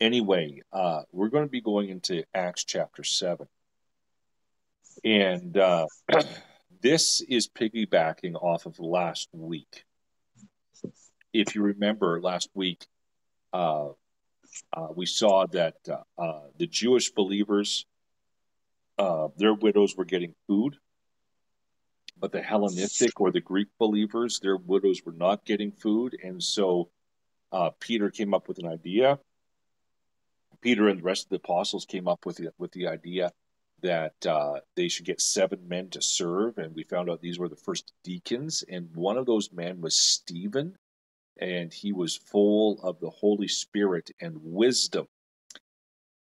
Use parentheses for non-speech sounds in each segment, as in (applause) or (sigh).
anyway, uh, we're going to be going into Acts chapter 7. And uh, (clears throat) this is piggybacking off of last week. If you remember, last week uh, uh we saw that uh, uh, the Jewish believers, their widows were getting food, but the Hellenistic or the Greek believers, their widows were not getting food. And so Peter came up with an idea Peter and the rest of the apostles came up with the, with the idea that uh, they should get seven men to serve, and we found out these were the first deacons, and one of those men was Stephen, and he was full of the Holy Spirit and wisdom,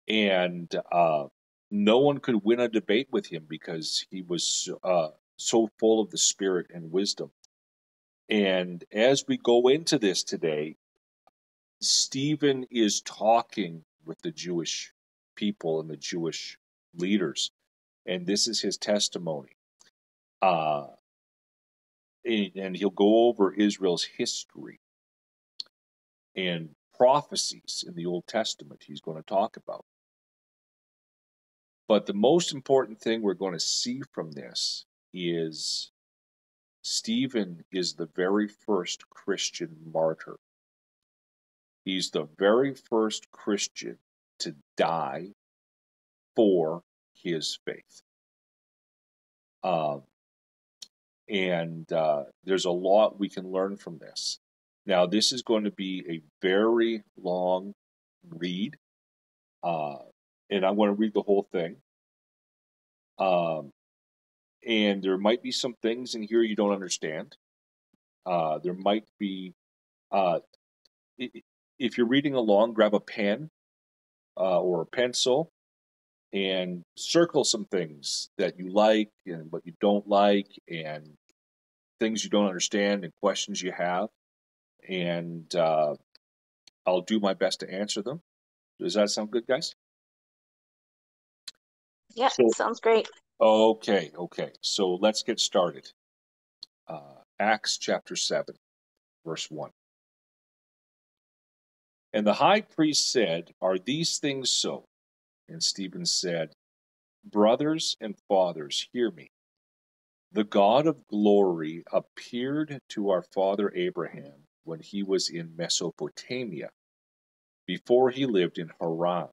and uh, no one could win a debate with him because he was uh, so full of the Spirit and wisdom. And as we go into this today, Stephen is talking with the Jewish people and the Jewish leaders. And this is his testimony. Uh, and he'll go over Israel's history and prophecies in the Old Testament he's going to talk about. But the most important thing we're going to see from this is Stephen is the very first Christian martyr. He's the very first Christian to die for his faith. Um, and uh, there's a lot we can learn from this. Now, this is going to be a very long read, uh, and I'm going to read the whole thing. Um, and there might be some things in here you don't understand. Uh, there might be, uh, if you're reading along, grab a pen uh, or a pencil and circle some things that you like and what you don't like and things you don't understand and questions you have. And uh, I'll do my best to answer them. Does that sound good, guys? Yeah, so, sounds great. Okay, okay. So let's get started. Uh, Acts chapter 7, verse 1. And the high priest said, Are these things so? And Stephen said, Brothers and fathers, hear me. The God of glory appeared to our father Abraham when he was in Mesopotamia, before he lived in Haran.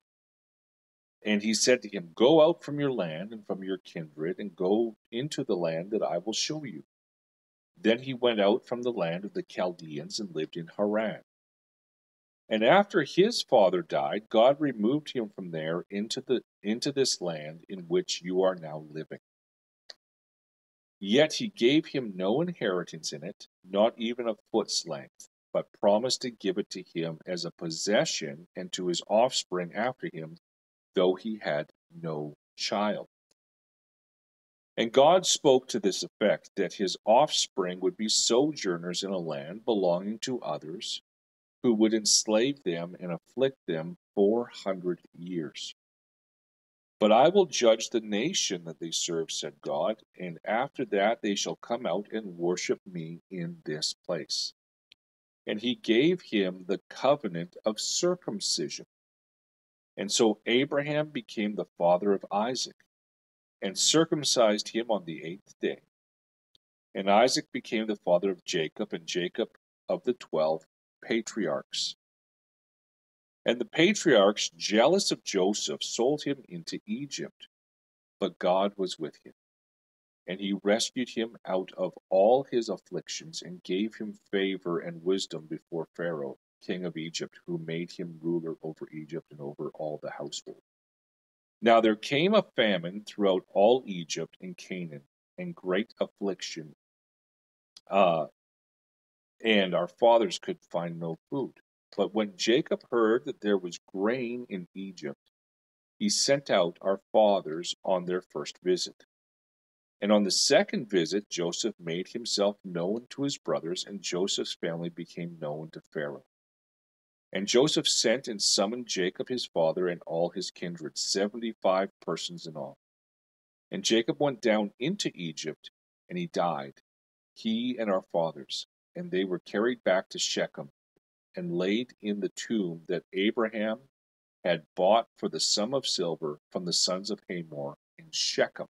And he said to him, Go out from your land and from your kindred, and go into the land that I will show you. Then he went out from the land of the Chaldeans and lived in Haran. And after his father died, God removed him from there into the into this land in which you are now living. Yet he gave him no inheritance in it, not even a foot's length, but promised to give it to him as a possession and to his offspring after him, though he had no child. And God spoke to this effect that his offspring would be sojourners in a land belonging to others who would enslave them and afflict them four hundred years. But I will judge the nation that they serve, said God, and after that they shall come out and worship me in this place. And he gave him the covenant of circumcision. And so Abraham became the father of Isaac, and circumcised him on the eighth day. And Isaac became the father of Jacob, and Jacob of the twelve patriarchs. And the patriarchs, jealous of Joseph, sold him into Egypt. But God was with him, and he rescued him out of all his afflictions, and gave him favor and wisdom before Pharaoh, king of Egypt, who made him ruler over Egypt and over all the household. Now there came a famine throughout all Egypt and Canaan, and great affliction uh, and our fathers could find no food. But when Jacob heard that there was grain in Egypt, he sent out our fathers on their first visit. And on the second visit, Joseph made himself known to his brothers, and Joseph's family became known to Pharaoh. And Joseph sent and summoned Jacob his father and all his kindred, seventy five persons in all. And Jacob went down into Egypt, and he died, he and our fathers and they were carried back to Shechem and laid in the tomb that Abraham had bought for the sum of silver from the sons of Hamor in Shechem.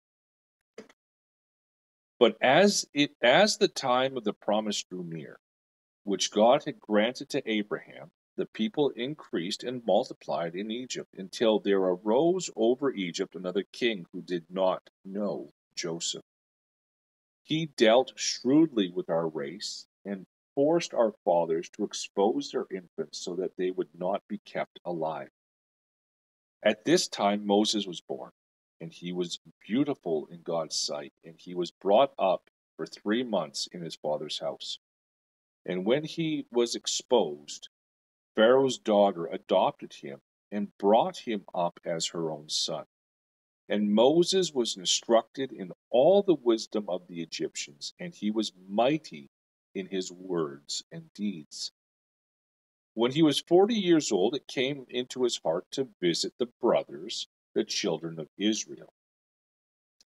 But as it as the time of the promise drew near, which God had granted to Abraham, the people increased and multiplied in Egypt until there arose over Egypt another king who did not know Joseph. He dealt shrewdly with our race and forced our fathers to expose their infants so that they would not be kept alive. At this time Moses was born, and he was beautiful in God's sight, and he was brought up for three months in his father's house. And when he was exposed, Pharaoh's daughter adopted him and brought him up as her own son. And Moses was instructed in all the wisdom of the Egyptians, and he was mighty in his words and deeds. When he was forty years old, it came into his heart to visit the brothers, the children of Israel.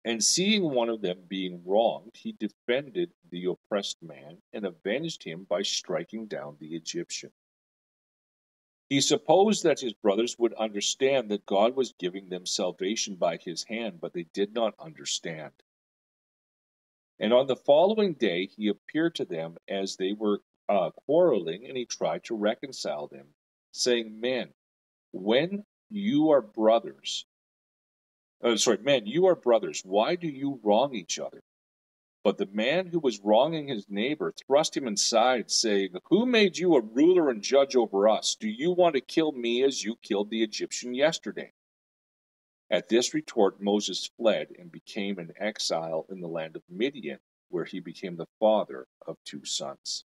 And seeing one of them being wronged, he defended the oppressed man and avenged him by striking down the Egyptian. He supposed that his brothers would understand that God was giving them salvation by his hand, but they did not understand. And on the following day he appeared to them as they were uh, quarreling, and he tried to reconcile them, saying, Men, when you are brothers, uh, sorry, men, you are brothers, why do you wrong each other? But the man who was wronging his neighbor thrust him aside, saying, Who made you a ruler and judge over us? Do you want to kill me as you killed the Egyptian yesterday? At this retort, Moses fled and became an exile in the land of Midian, where he became the father of two sons.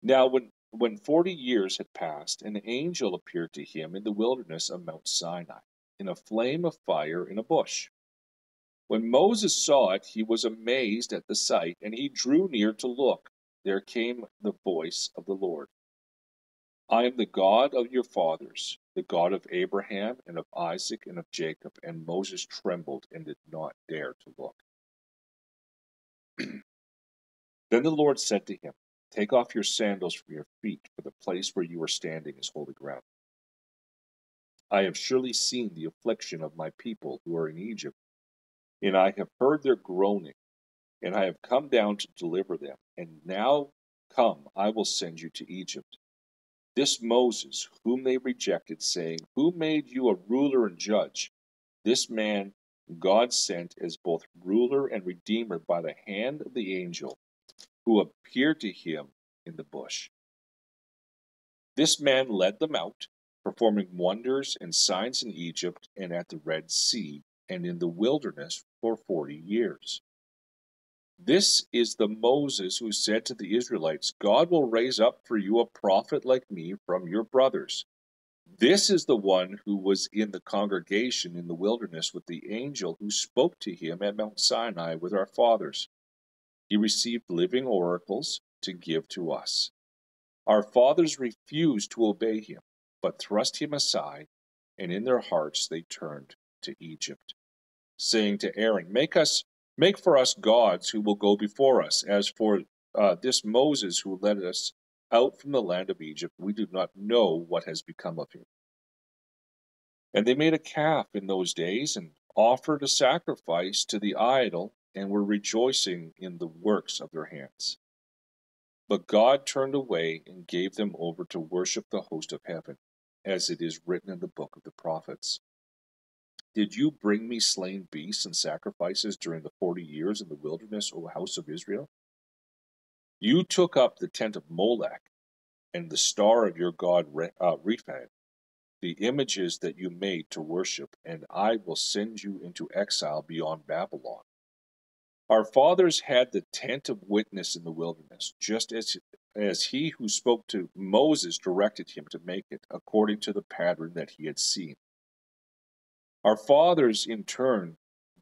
Now, when, when forty years had passed, an angel appeared to him in the wilderness of Mount Sinai, in a flame of fire in a bush. When Moses saw it, he was amazed at the sight, and he drew near to look. There came the voice of the Lord I am the God of your fathers, the God of Abraham, and of Isaac, and of Jacob. And Moses trembled and did not dare to look. (clears throat) then the Lord said to him, Take off your sandals from your feet, for the place where you are standing is holy ground. I have surely seen the affliction of my people who are in Egypt and I have heard their groaning, and I have come down to deliver them. And now come, I will send you to Egypt. This Moses, whom they rejected, saying, Who made you a ruler and judge? This man God sent as both ruler and redeemer by the hand of the angel who appeared to him in the bush. This man led them out, performing wonders and signs in Egypt and at the Red Sea and in the wilderness for forty years. This is the Moses who said to the Israelites, God will raise up for you a prophet like me from your brothers. This is the one who was in the congregation in the wilderness with the angel who spoke to him at Mount Sinai with our fathers. He received living oracles to give to us. Our fathers refused to obey him, but thrust him aside, and in their hearts they turned to Egypt saying to Aaron, Make us make for us gods who will go before us. As for uh, this Moses who led us out from the land of Egypt, we do not know what has become of him. And they made a calf in those days and offered a sacrifice to the idol and were rejoicing in the works of their hands. But God turned away and gave them over to worship the host of heaven, as it is written in the book of the prophets. Did you bring me slain beasts and sacrifices during the forty years in the wilderness, O house of Israel? You took up the tent of Molech and the star of your god uh, Rephan, the images that you made to worship, and I will send you into exile beyond Babylon. Our fathers had the tent of witness in the wilderness, just as, as he who spoke to Moses directed him to make it, according to the pattern that he had seen. Our fathers, in turn,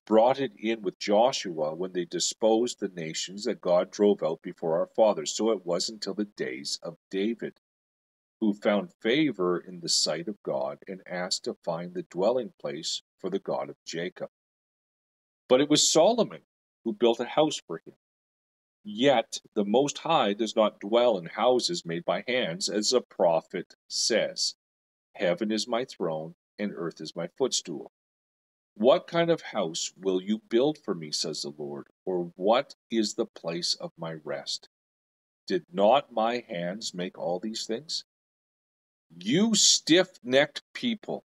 brought it in with Joshua when they disposed the nations that God drove out before our fathers. So it was until the days of David, who found favor in the sight of God and asked to find the dwelling place for the God of Jacob. But it was Solomon who built a house for him. Yet the Most High does not dwell in houses made by hands, as the prophet says. Heaven is my throne, and earth is my footstool. What kind of house will you build for me, says the Lord, or what is the place of my rest? Did not my hands make all these things? You stiff necked people,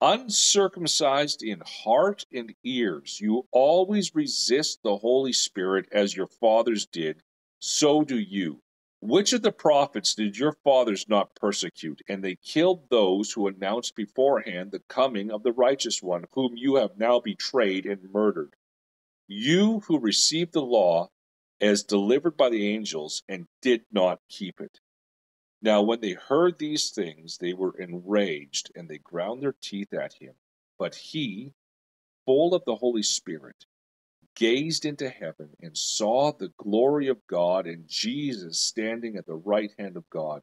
uncircumcised in heart and ears, you always resist the Holy Spirit as your fathers did, so do you. Which of the prophets did your fathers not persecute? And they killed those who announced beforehand the coming of the righteous one, whom you have now betrayed and murdered. You who received the law as delivered by the angels and did not keep it. Now, when they heard these things, they were enraged, and they ground their teeth at him. But he, full of the Holy Spirit, gazed into heaven and saw the glory of God and Jesus standing at the right hand of God.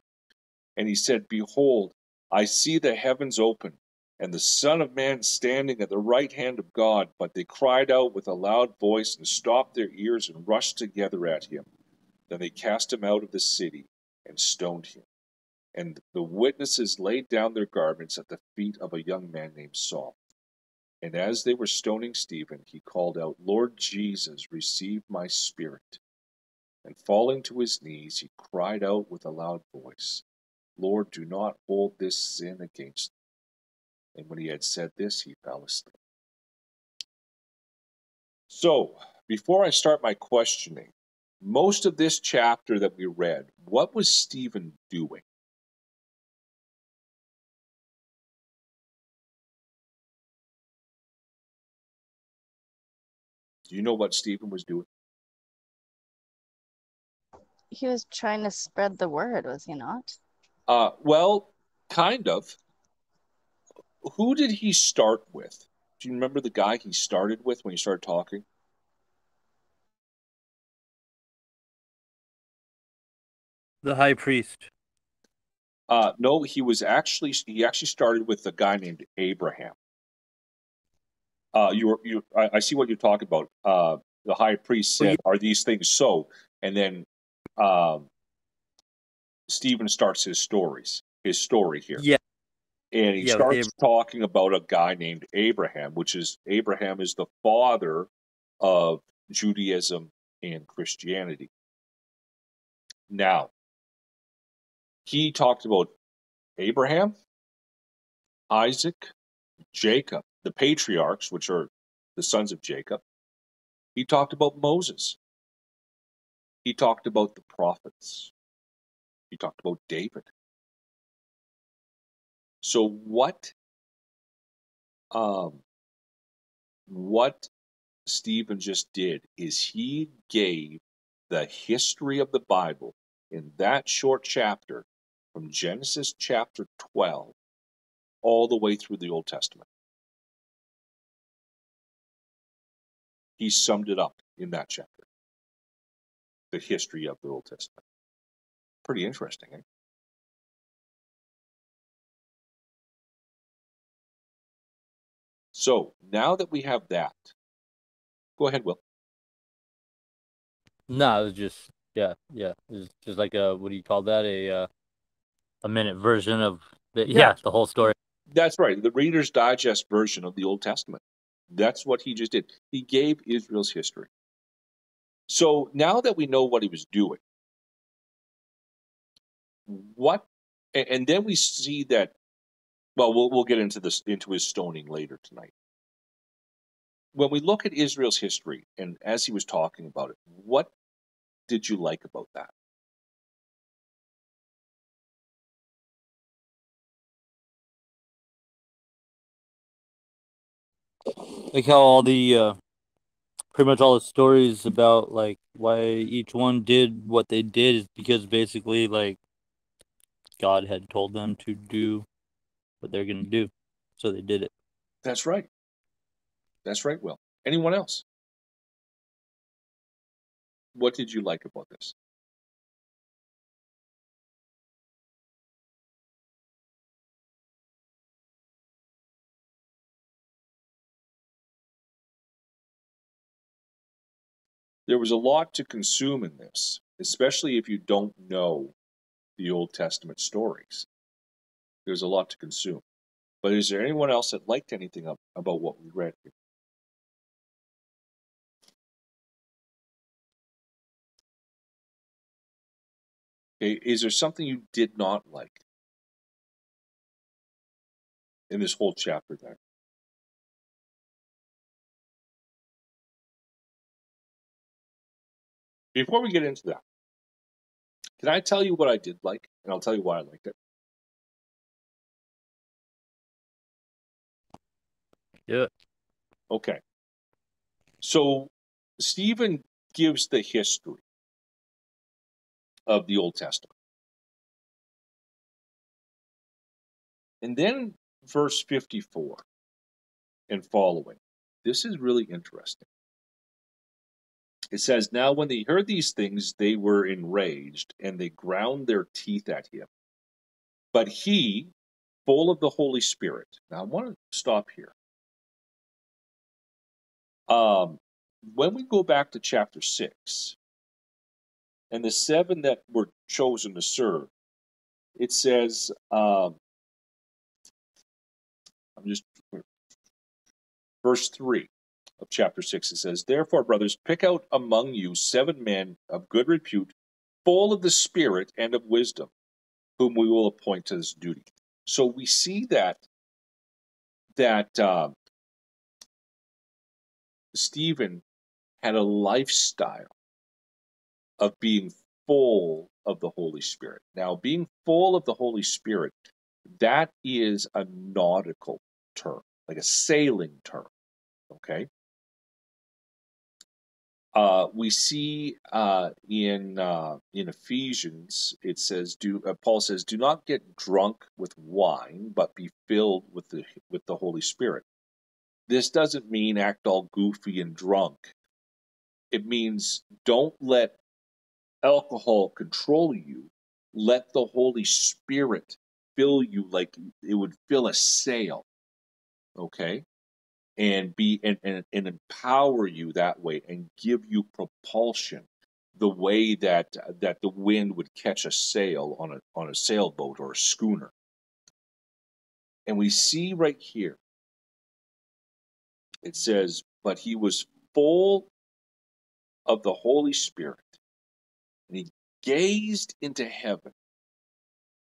And he said, Behold, I see the heavens open, and the Son of Man standing at the right hand of God. But they cried out with a loud voice and stopped their ears and rushed together at him. Then they cast him out of the city and stoned him. And the witnesses laid down their garments at the feet of a young man named Saul. And as they were stoning Stephen, he called out, Lord Jesus, receive my spirit. And falling to his knees, he cried out with a loud voice, Lord, do not hold this sin against them. And when he had said this, he fell asleep. So, before I start my questioning, most of this chapter that we read, what was Stephen doing? Do you know what Stephen was doing? He was trying to spread the word, was he not? Uh, well, kind of. Who did he start with? Do you remember the guy he started with when he started talking? The high priest. Uh, no, he was actually he actually started with a guy named Abraham. Uh, you you I, I see what you're talking about. Uh, the high priest said, "Are these things so?" And then um, Stephen starts his stories, his story here. Yeah. And he Yeah, starts Abraham. talking about a guy named Abraham, which is Abraham is the father of Judaism and Christianity. Now, he talked about Abraham, Isaac, Jacob, the patriarchs, which are the sons of Jacob. He talked about Moses. He talked about the prophets. He talked about David. So what um what Stephen just did is he gave the history of the Bible in that short chapter from Genesis chapter 12 all the way through the Old Testament. He summed it up in that chapter. The history of the Old Testament. Pretty interesting, eh? So now that we have that, go ahead, Will. No, it was just yeah, yeah. It was just like a what do you call that? A uh, a minute version of the yeah, Yeah. the whole story. That's right, the Reader's Digest version of the Old Testament. That's what he just did. He gave Israel's history. So now that we know what he was doing, what, and then we see that. Well, we'll we'll get into this into his stoning later tonight. When we look at Israel's history, and as he was talking about it, what did you like about that? Like how all the uh, pretty much all the stories about like why each one did what they did is because basically like God had told them to do what they're gonna do, so they did it. That's right. That's right, Will. Anyone else? What did you like about this? There was a lot to consume in this, especially if you don't know the Old Testament stories. There's a lot to consume. But is there anyone else that liked anything about what we read here? Okay, is there something you did not like in this whole chapter there? Before we get into that, can I tell you what I did like? And I'll tell you why I liked it. Yeah. Okay. So Stephen gives the history of the Old Testament. And then verse 54 and following. This is really interesting. It says, Now when they heard these things, they were enraged, and they ground their teeth at him. But he, full of the Holy Spirit. Now I want to stop here. Um, when we go back to chapter 6, and the seven that were chosen to serve, it says, um, I'm just, verse 3 of chapter 6, it says, Therefore, brothers, pick out among you seven men of good repute, full of the Spirit and of wisdom, whom we will appoint to this duty. So we see that that uh, Stephen had a lifestyle of being full of the Holy Spirit. Now, being full of the Holy Spirit, that is a nautical term, like a sailing term. Okay. Uh, we see uh, in uh, in Ephesians it says, "Do uh, Paul says, do not get drunk with wine, but be filled with the with the Holy Spirit." This doesn't mean act all goofy and drunk. It means don't let alcohol control you. Let the Holy Spirit fill you like it would fill a sail. Okay? And be and, and, and empower you that way and give you propulsion the way that that the wind would catch a sail on a on a sailboat or a schooner. And we see right here it says, But he was full of the Holy Spirit, and he gazed into heaven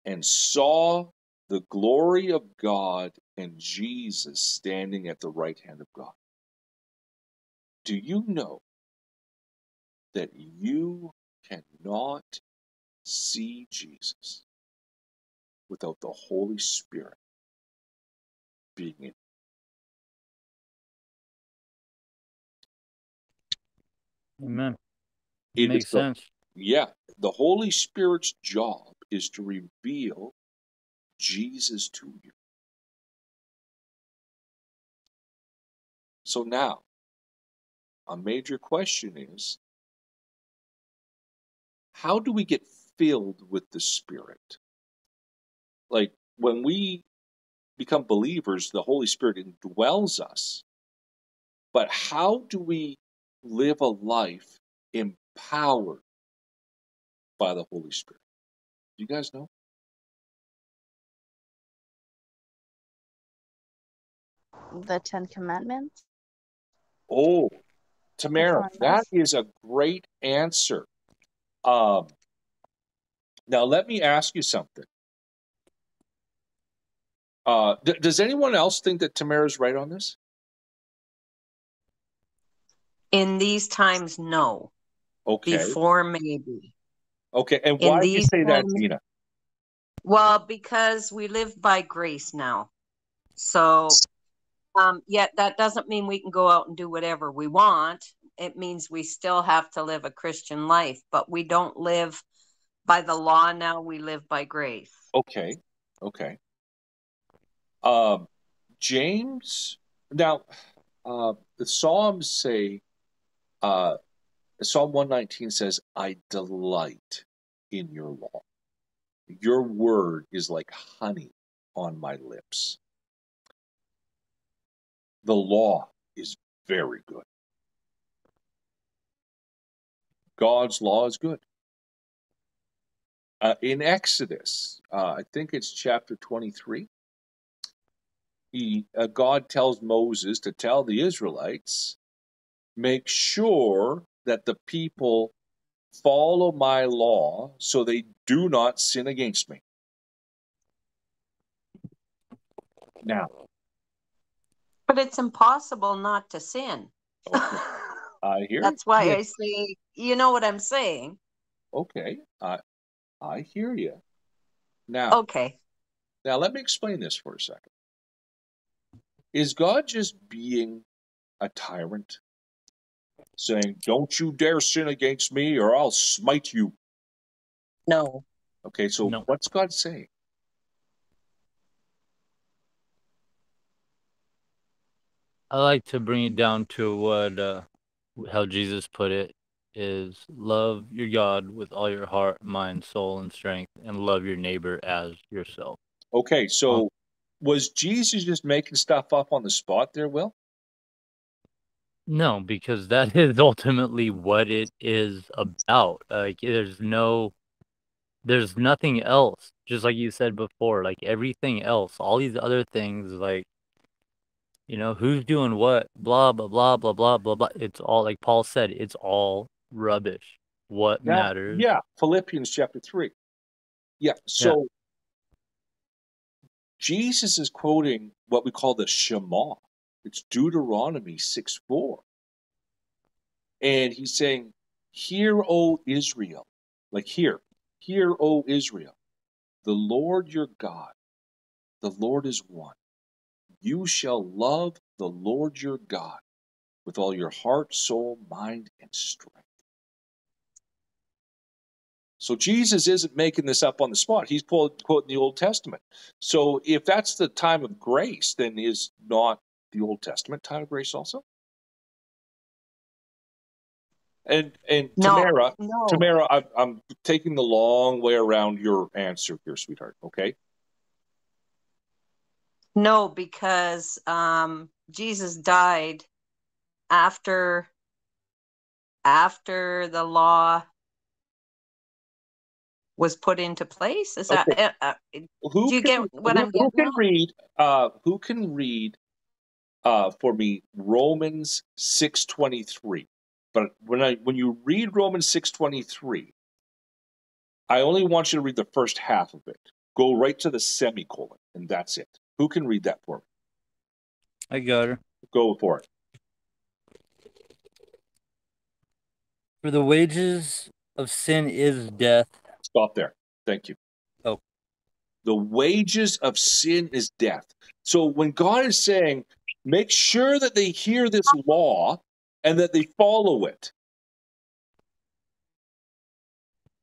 and saw the glory of God and Jesus standing at the right hand of God. Do you know that you cannot see Jesus without the Holy Spirit being in Amen. It Makes the- sense. Yeah, the Holy Spirit's job is to reveal Jesus to you. So now, a major question is how do we get filled with the Spirit? Like when we become believers, the Holy Spirit indwells us. But how do we live a life empowered by the Holy Spirit? Do you guys know? The Ten Commandments. Oh, Tamara, Perform that this. is a great answer. Um, now, let me ask you something. Uh, d- does anyone else think that Tamara's right on this? In these times, no. Okay. Before, maybe. Okay. And why do you these say that, times- Tina? Well, because we live by grace now. So, um, yet that doesn't mean we can go out and do whatever we want. It means we still have to live a Christian life, but we don't live by the law now. We live by grace. Okay. Okay. Um, James. Now, uh, the Psalms say, uh, Psalm 119 says, I delight in your law. Your word is like honey on my lips. The law is very good. God's law is good. uh, in Exodus, uh, I think it's chapter 23, he, uh, God tells Moses to tell the Israelites, make sure that the people follow my law so they do not sin against me. Now, But it's impossible not to sin. okay, I (laughs) hear That's why Yeah. I say, you know what I'm saying? Okay, I I hear you. Now, Okay. now let me explain this for a second. Is God just being a tyrant, saying, "Don't you dare sin against me, or I'll smite you"? No. Okay, so No. what's God saying? I like to bring it down to what uh, how Jesus put it is love your God with all your heart, mind, soul, and strength, and love your neighbor as yourself. Okay, so was Jesus just making stuff up on the spot there, Will? No, because that (laughs) is ultimately what it is about. Like there's no there's nothing else. Just like you said before, like everything else, all these other things like you know, who's doing what, blah blah blah blah blah blah blah. It's all like Paul said, it's all rubbish. What Yeah, matters? Yeah, Philippians chapter 3. Yeah, so Jesus is quoting what we call the Shema. It's Deuteronomy 6 4. And he's saying, Hear, O Israel. Like, hear, hear, O Israel. The Lord your God, the Lord is one. You shall love the Lord your God with all your heart, soul, mind, and strength. So Jesus isn't making this up on the spot. He's quoting the Old Testament. So if that's the time of grace, then is not the Old Testament time of grace also? And and No. Tamara, No. Tamara, I, I'm taking the long way around your answer here, sweetheart. Okay. No, because um, Jesus died after after the law was put into place. Is that Okay. uh, uh, Who Do you can, get what who, I'm who can read? Uh, who can read uh, for me Romans six twenty three? But when I when you read Romans six twenty three, I only want you to read the first half of it. Go right to the semicolon, and that's it. Who can read that for me? I got her. Go for it. For the wages of sin is death. Stop there. Thank you. Oh. The wages of sin is death. So when God is saying, make sure that they hear this law and that they follow it,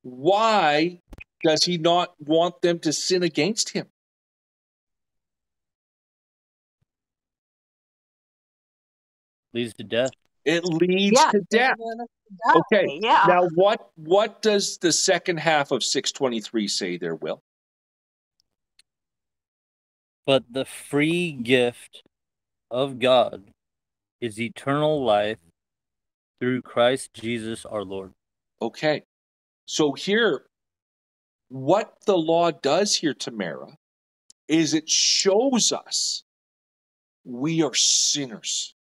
why does he not want them to sin against him? Leads to death. It leads yeah, to death. die. Okay. Yeah. Now what what does the second half of 623 say there, Will? But the free gift of God is eternal life through Christ Jesus our Lord. Okay. So here, what the law does here, Tamara, is it shows us we are sinners.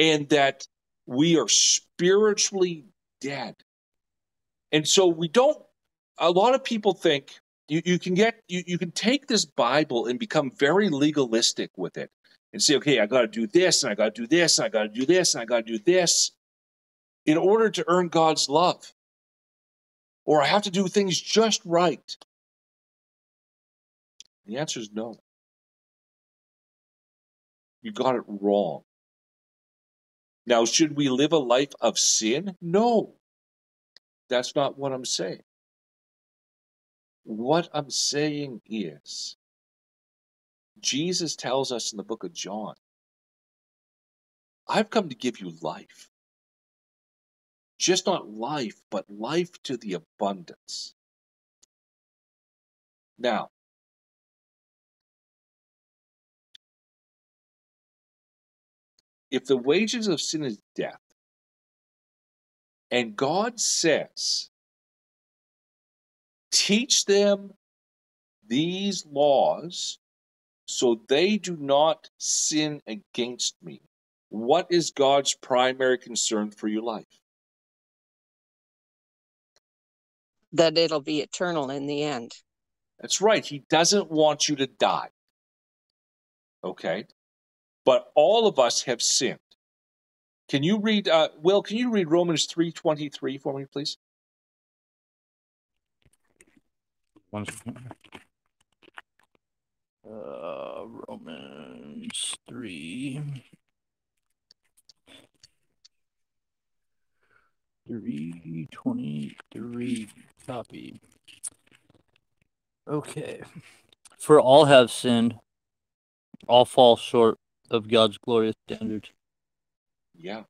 And that we are spiritually dead. And so we don't, a lot of people think you, you can get, you, you can take this Bible and become very legalistic with it and say, okay, I got to do this and I got to do this and I got to do this and I got to do this in order to earn God's love. Or I have to do things just right. The answer is no. You got it wrong. Now, should we live a life of sin? No. That's not what I'm saying. What I'm saying is, Jesus tells us in the book of John, I've come to give you life. Just not life, but life to the abundance. Now, if the wages of sin is death, And God says, teach them these laws so they do not sin against me. What is God's primary concern for your life? That it'll be eternal in the end. That's right. He doesn't want you to die. Okay? But all of us have sinned. Can you read uh, Will, can you read Romans 3:23 for me please? One second. Uh, Romans 3. 323 copy. Okay. For all have sinned, all fall short of God's glorious standard. Yeah.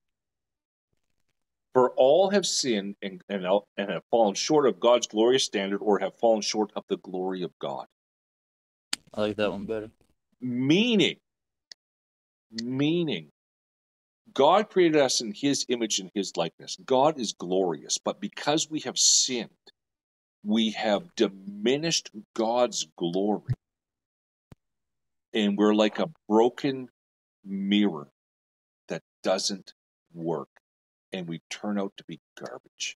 For all have sinned and, and, and have fallen short of God's glorious standard or have fallen short of the glory of God. I like that one better. Meaning, meaning, God created us in His image and His likeness. God is glorious, but because we have sinned, we have diminished God's glory. And we're like a broken mirror that doesn't work, and we turn out to be garbage.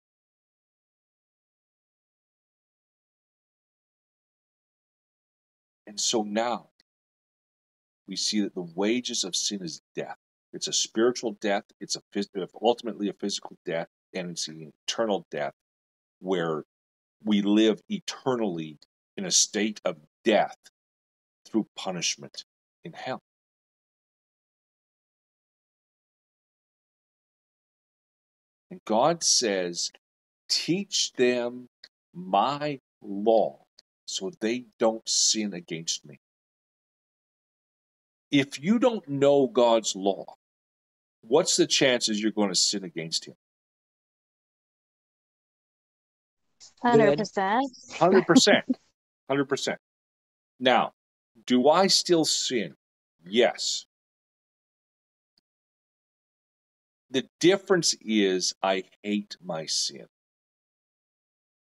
And so now we see that the wages of sin is death. It's a spiritual death, it's a phys- uh, ultimately a physical death, and it's an eternal death where we live eternally in a state of death through punishment in hell. God says, Teach them my law so they don't sin against me. If you don't know God's law, what's the chances you're going to sin against Him? Hundred percent. Hundred percent. (laughs) Hundred percent. Now, do I still sin? Yes. The difference is I hate my sin.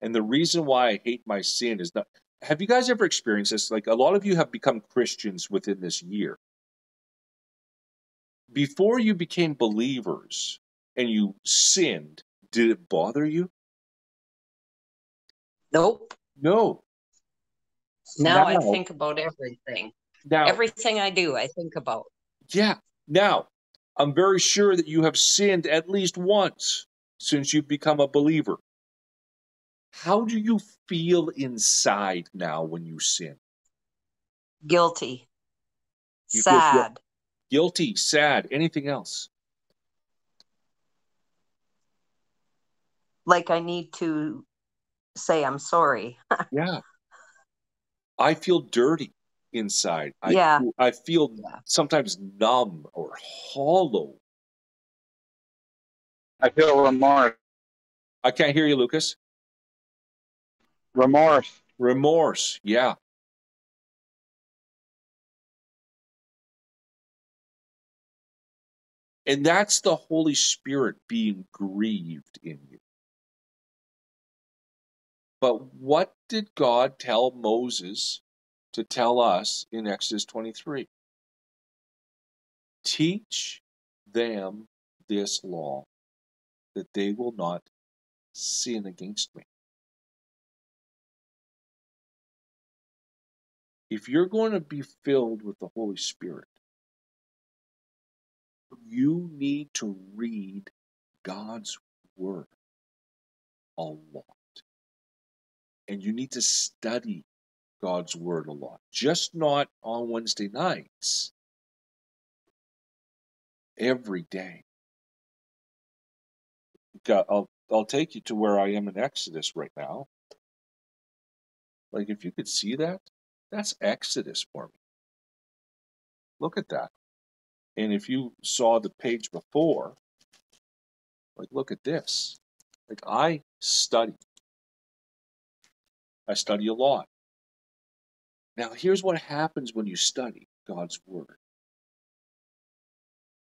And the reason why I hate my sin is not have you guys ever experienced this? Like a lot of you have become Christians within this year. Before you became believers and you sinned, did it bother you? Nope. No. Now, I think about everything. Now, Everything I do, I think about. Yeah. Now, I'm very sure that you have sinned at least once since you've become a believer. How do you feel inside now when you sin? Guilty. You Sad. Guilty, sad, anything else? Like I need to say I'm sorry. (laughs) Yeah. I feel dirty inside. I, Yeah. feel- I feel Yeah. sometimes numb or hollow. I feel remorse. I can't hear you, Lucas. Remorse. Remorse. Yeah. And that's the Holy Spirit being grieved in you. But what did God tell Moses to tell us in Exodus 23? Teach them this law that they will not sin against me. If you're going to be filled with the Holy Spirit, you need to read God's Word a lot. And you need to study God's Word a lot. Just not on Wednesday nights, every day. Okay, I'll, I'll take you to where I am in Exodus right now. Like, if you could see that, that's Exodus for me. Look at that. And if you saw the page before, like, look at this. Like, I study. I study a lot. Now, here's what happens when you study God's Word.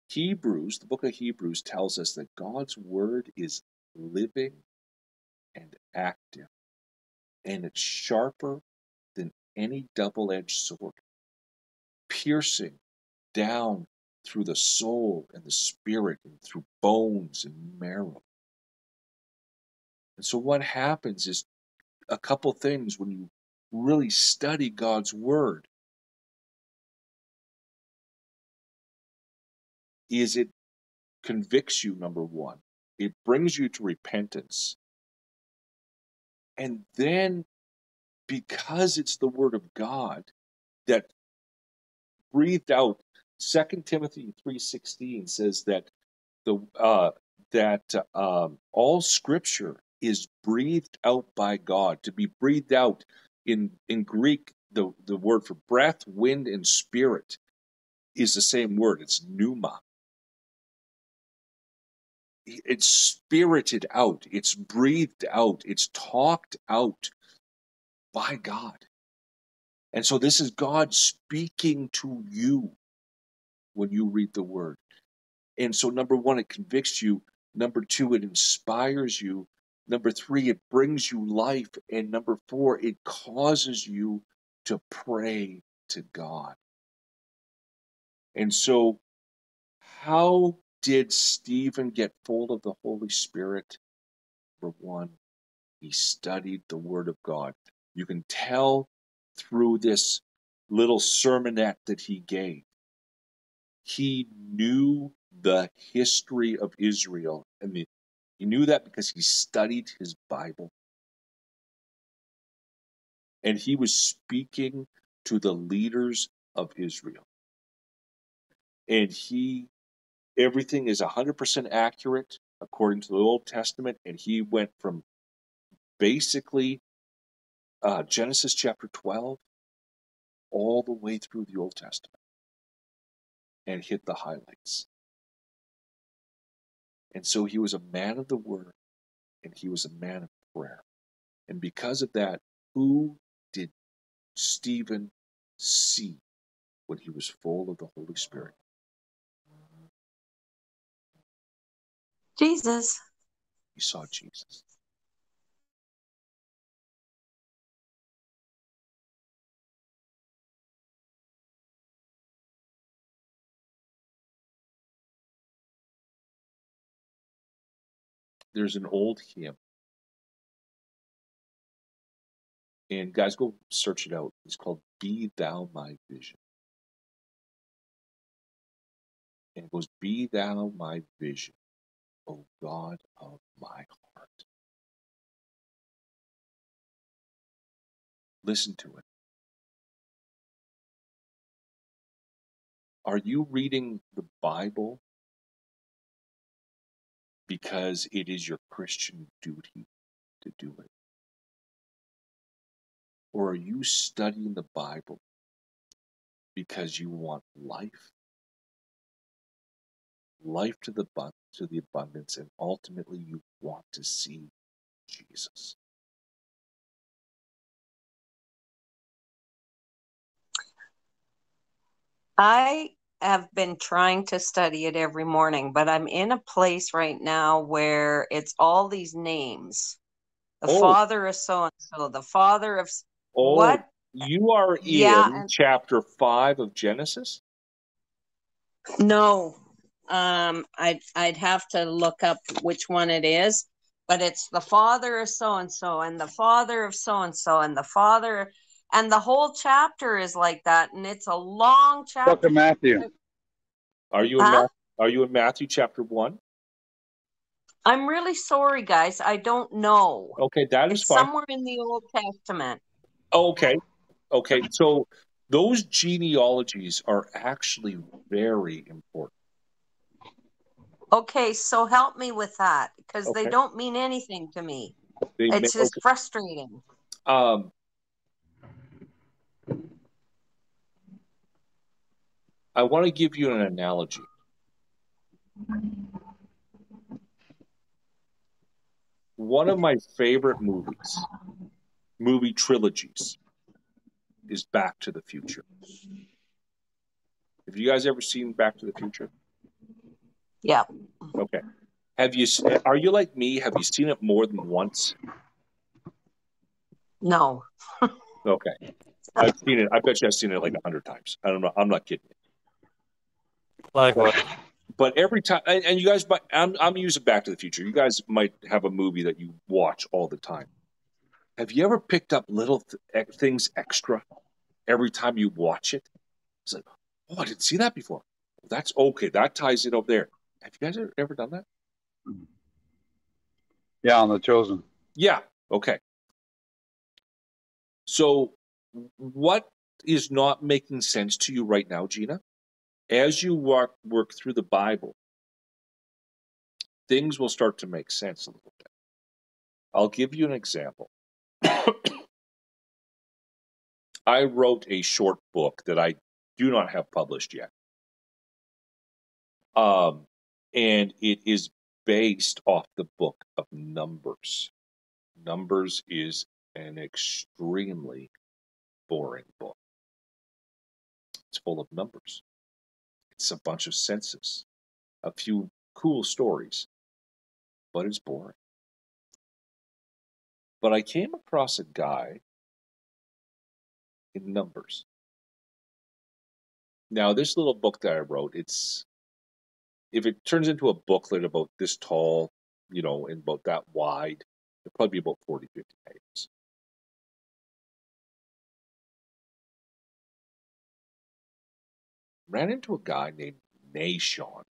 Hebrews, the book of Hebrews tells us that God's Word is living and active, and it's sharper than any double edged sword, piercing down through the soul and the spirit and through bones and marrow. And so, what happens is a couple things when you really study God's Word is it convicts you, number one. It brings you to repentance. And then, because it's the Word of God that breathed out, Second Timothy 3.16 says that the uh, that um, all Scripture is breathed out by God. To be breathed out in in Greek, the, the word for breath, wind, and spirit is the same word. It's pneuma. It's spirited out, it's breathed out, it's talked out by God. And so this is God speaking to you when you read the word. And so, number one, it convicts you. Number two, it inspires you. Number three, it brings you life. And number four, it causes you to pray to God. And so, how did Stephen get full of the Holy Spirit? Number one, he studied the Word of God. You can tell through this little sermonette that he gave. He knew the history of Israel and the he knew that because he studied his Bible. And he was speaking to the leaders of Israel. And he, everything is 100% accurate according to the Old Testament. And he went from basically uh, Genesis chapter 12 all the way through the Old Testament and hit the highlights. And so he was a man of the word and he was a man of prayer. And because of that, who did Stephen see when he was full of the Holy Spirit? Jesus. He saw Jesus. There's an old hymn. And guys, go search it out. It's called Be Thou My Vision. And it goes, Be Thou My Vision, O God of my heart. Listen to it. Are you reading the Bible because it is your Christian duty to do it? Or are you studying the Bible because you want life? Life to the to the abundance, and ultimately you want to see Jesus. I have been trying to study it every morning, but I'm in a place right now where it's all these names. The Oh. father of so and so, the father of Oh, what? you are in Yeah, and- chapter 5 of Genesis? No. Um I'd I'd have to look up which one it is, but it's the father of so and so and the father of so and so and the father and the whole chapter is like that and it's a long chapter. of Matthew. Are you in Huh? Ma- are you in Matthew chapter 1? I'm really sorry guys, I don't know. Okay, that is It's fine. somewhere in the Old Testament. Okay. Okay. So those genealogies are actually very important. Okay, so help me with that because they don't mean anything to me. They ma- It's just frustrating. Um, I want to give you an analogy. One of my favorite movies, movie trilogies, is Back to the Future. Have you guys ever seen Back to the Future? Yeah. Okay. Have you? Are you like me? Have you seen it more than once? No. (laughs) Okay, I've seen it. I bet you I've seen it like a hundred times. I don't know. I'm not kidding. You. Likewise. But every time, and, and you guys, might, I'm I'm using Back to the Future. You guys might have a movie that you watch all the time. Have you ever picked up little th- things extra every time you watch it? It's like, oh, I didn't see that before. That's okay. That ties it over there. Have you guys ever, ever done that? Yeah, on the chosen. Yeah. Okay. So, what is not making sense to you right now, Gina? As you walk, work through the Bible, things will start to make sense a little bit. I'll give you an example. (coughs) I wrote a short book that I do not have published yet. Um, and it is based off the book of Numbers. Numbers is an extremely boring book. It's full of numbers. It's a bunch of census, a few cool stories, but it's boring. But I came across a guy in Numbers. Now, this little book that I wrote, it's if it turns into a booklet about this tall, you know, and about that wide, it'll probably be about 40, 50 pages. Ran into a guy named Nahshon.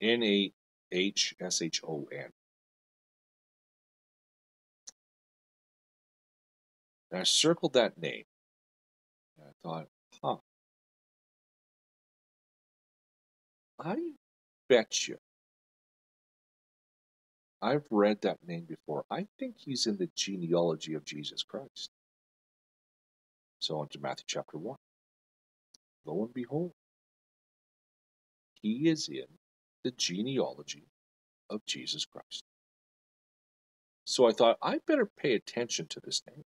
N A H S H O N. And I circled that name. And I thought, huh. I bet you. I've read that name before. I think he's in the genealogy of Jesus Christ. So on to Matthew chapter 1. Lo and behold, he is in the genealogy of Jesus Christ. So I thought, I better pay attention to this name.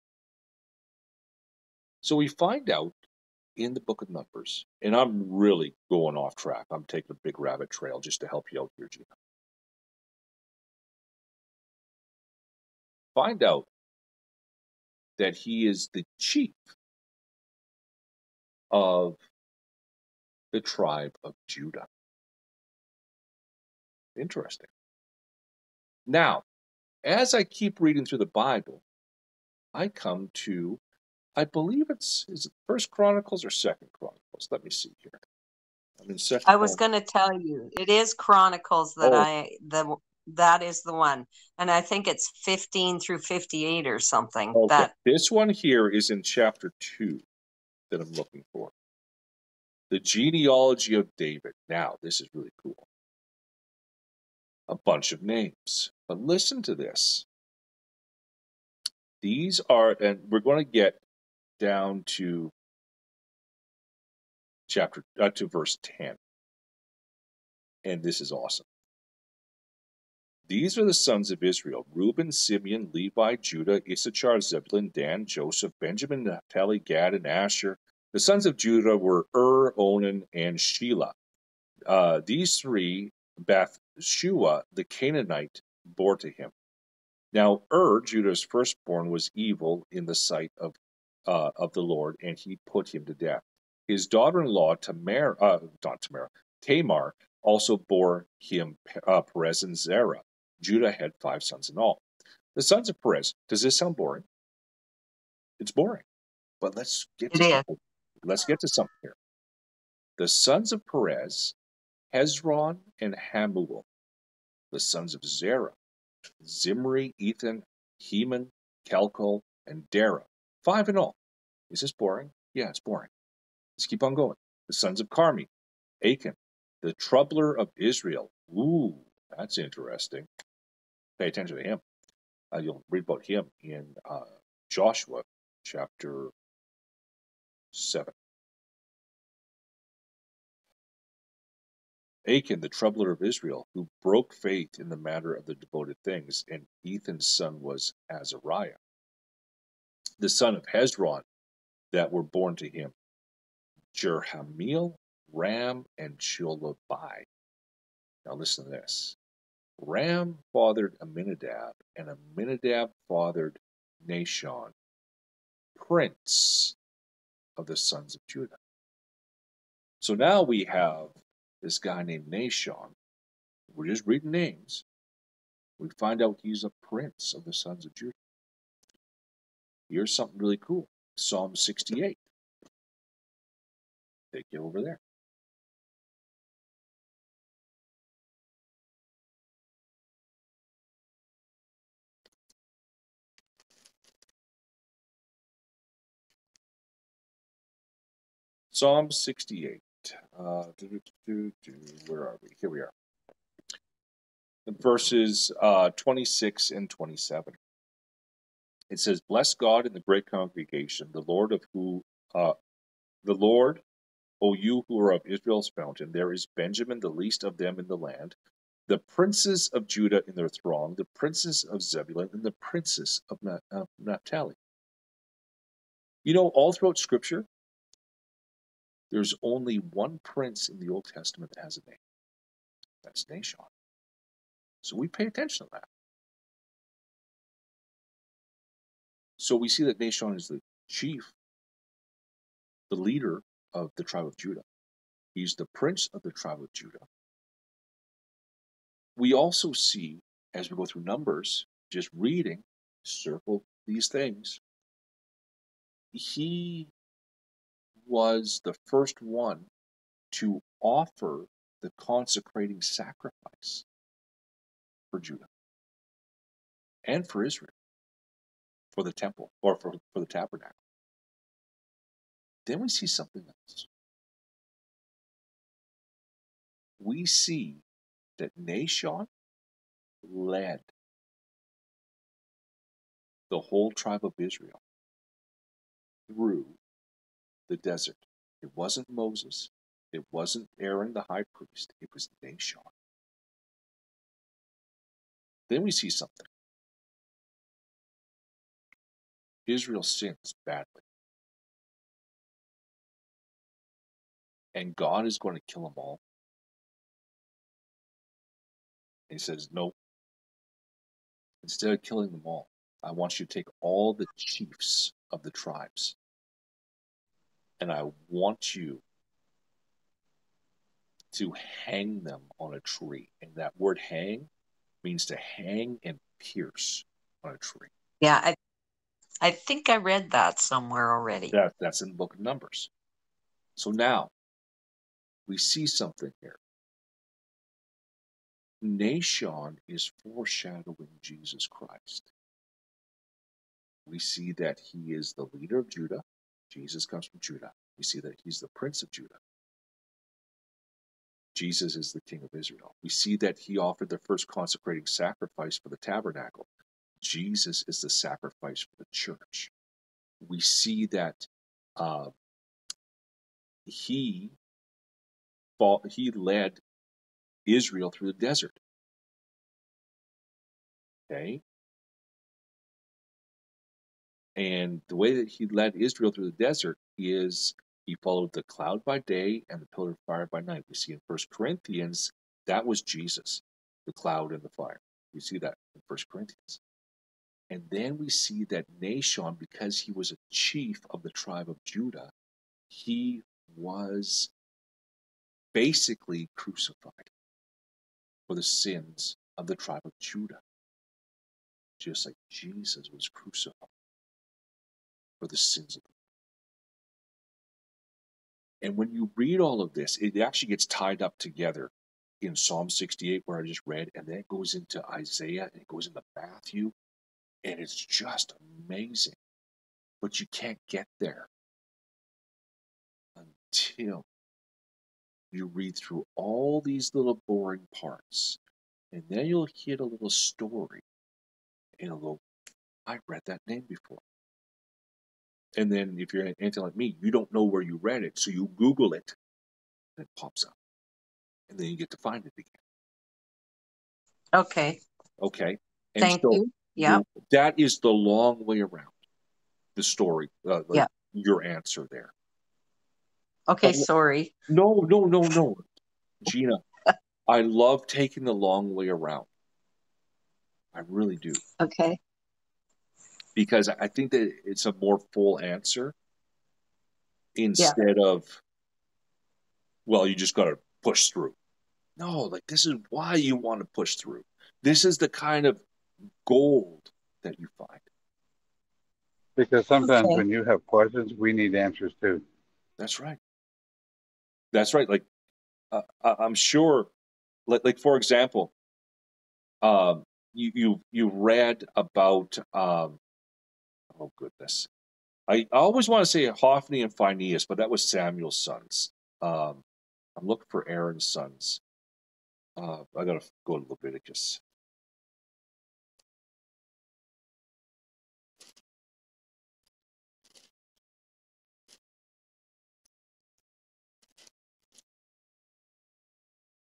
So we find out in the book of Numbers, and I'm really going off track. I'm taking a big rabbit trail just to help you out here, Gina. Find out that he is the chief of the tribe of Judah. Interesting. Now, as I keep reading through the Bible, I come to, I believe it's is it First Chronicles or Second Chronicles. Let me see here. I'm in Second. I was going to tell you, it is Chronicles that Oh. I the that is the one, and I think it's fifteen through fifty-eight or something. Okay. That This one here is in chapter two that I'm looking for. The genealogy of David. Now, this is really cool. A bunch of names. But listen to this. These are, and we're going to get down to chapter, uh, to verse 10. And this is awesome. These are the sons of Israel Reuben, Simeon, Levi, Judah, Issachar, Zebulun, Dan, Joseph, Benjamin, Naphtali, Gad, and Asher. The sons of Judah were Ur, Onan, and Shelah. Uh, these three, Bathshua, the Canaanite, bore to him. Now Ur, Judah's firstborn, was evil in the sight of uh, of the Lord, and he put him to death. His daughter-in-law Tamar, uh, not Tamar, Tamar, also bore him uh, Perez and Zerah. Judah had five sons in all. The sons of Perez. Does this sound boring? It's boring, but let's get to It is. Let's get to something here. The sons of Perez, Hezron and Hamuel. The sons of Zerah, Zimri, Ethan, Heman, Calcol, and Dara. Five in all. Is this boring? Yeah, it's boring. Let's keep on going. The sons of Carmi, Achan, the troubler of Israel. Ooh, that's interesting. Pay attention to him. Uh, you'll read about him in uh, Joshua chapter 7. Achan, the troubler of Israel, who broke faith in the matter of the devoted things, and Ethan's son was Azariah. The son of Hezron that were born to him, Jerahmeel, Ram, and Chelubai. Now listen to this. Ram fathered Aminadab, and Aminadab fathered Nahshon, prince of the sons of Judah. So now we have this guy named Nahshon. We're just reading names. We find out he's a prince of the sons of Judah. Here's something really cool Psalm 68. Take you over there. Psalm 68. Uh, do, do, do, where are we? Here we are. Verses uh, 26 and 27. It says, Bless God in the great congregation, the Lord of who, uh, the Lord, O you who are of Israel's fountain. There is Benjamin, the least of them in the land, the princes of Judah in their throng, the princes of Zebulun, and the princes of Naphtali. You know, all throughout Scripture, there's only one prince in the Old Testament that has a name. That's Nahshon. So we pay attention to that. So we see that Nahshon is the chief, the leader of the tribe of Judah. He's the prince of the tribe of Judah. We also see, as we go through Numbers, just reading, circle these things, he was the first one to offer the consecrating sacrifice for Judah and for Israel, for the temple or for, for the tabernacle. Then we see something else. We see that Nahshon led the whole tribe of Israel through the desert. It wasn't Moses. It wasn't Aaron the high priest. It was Nahshon. Then we see something. Israel sins badly. And God is going to kill them all. he says, No. Instead of killing them all, I want you to take all the chiefs of the tribes and I want you to hang them on a tree. And that word hang means to hang and pierce on a tree. Yeah, I I think I read that somewhere already. That, that's in the book of Numbers. So now we see something here. Nahshon is foreshadowing Jesus Christ. We see that he is the leader of Judah. Jesus comes from Judah. We see that he's the prince of Judah. Jesus is the king of Israel. We see that he offered the first consecrating sacrifice for the tabernacle. Jesus is the sacrifice for the church. We see that uh, he fought, he led Israel through the desert. Okay, and the way that he led Israel through the desert is he followed the cloud by day and the pillar of fire by night. We see in First Corinthians that was Jesus, the cloud and the fire. We see that in First Corinthians. And then we see that Nahshon, because he was a chief of the tribe of Judah, he was basically crucified for the sins of the tribe of Judah, just like Jesus was crucified for the sins of the and when you read all of this, it actually gets tied up together in Psalm 68, where I just read, and then it goes into Isaiah and it goes into Matthew, and it's just amazing. But you can't get there until you read through all these little boring parts, and then you'll hit a little story, and it'll go, I read that name before. And then if you're anything like me, you don't know where you read it, so you Google it, and it pops up, and then you get to find it again. Okay. Okay. And Thank so you. Yeah. That is the long way around the story. Uh, like yeah. Your answer there. Okay. But, sorry. No, no, no, no, Gina. I love taking the long way around. I really do. Okay. Because I think that it's a more full answer instead of, well, you just got to push through. No, like this is why you want to push through. This is the kind of gold that you find. Because sometimes Okay. when you have questions, we need answers too. That's right. That's right. Like, uh, I- I'm sure, like, like for example, um, you you you read about, um, oh goodness, I always want to say Hophni and Phinehas, but that was Samuel's sons. Um, I'm looking for Aaron's sons. Uh, I gotta go to Leviticus.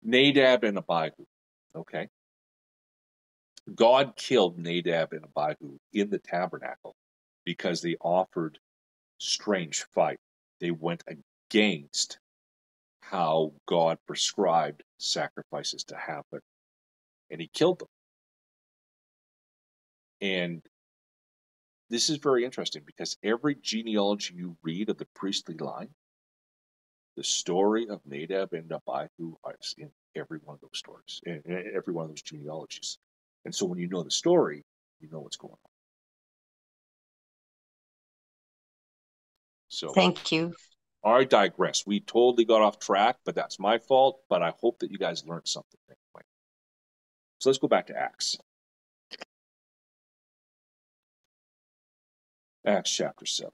Nadab and Abihu. Okay. God killed Nadab and Abihu in the tabernacle because they offered strange fight. They went against how God prescribed sacrifices to happen. And he killed them. And this is very interesting because every genealogy you read of the priestly line, the story of Nadab and Abihu is in every one of those stories, in every one of those genealogies. And so when you know the story, you know what's going on. So Thank you. I digress. We totally got off track, but that's my fault. But I hope that you guys learned something. Anyway. So let's go back to Acts. Acts chapter 7.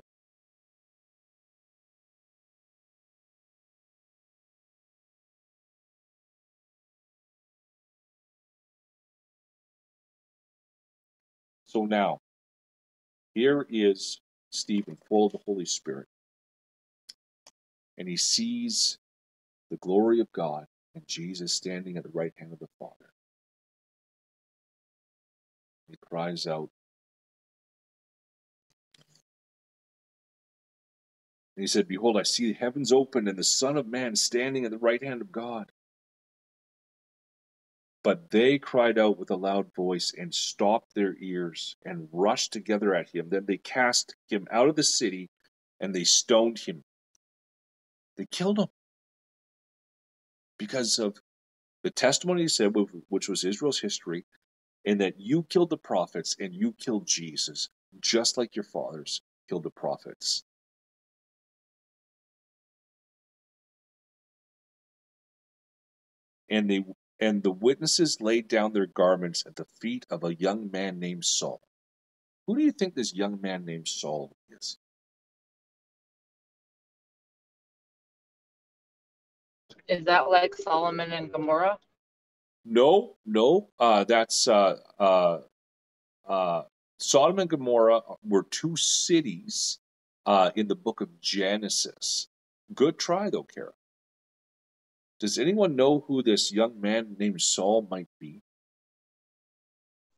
So now, here is Stephen, full of the Holy Spirit, and he sees the glory of God and Jesus standing at the right hand of the Father. He cries out, and he said, Behold, I see the heavens open and the Son of Man standing at the right hand of God. But they cried out with a loud voice and stopped their ears and rushed together at him. Then they cast him out of the city and they stoned him. They killed him because of the testimony he said, which was Israel's history, and that you killed the prophets and you killed Jesus, just like your fathers killed the prophets. And they and the witnesses laid down their garments at the feet of a young man named Saul. Who do you think this young man named Saul is? Is that like Solomon and Gomorrah? No, no. Uh, that's uh, uh, uh, Sodom and Gomorrah were two cities uh, in the book of Genesis. Good try, though, Kara. Does anyone know who this young man named Saul might be?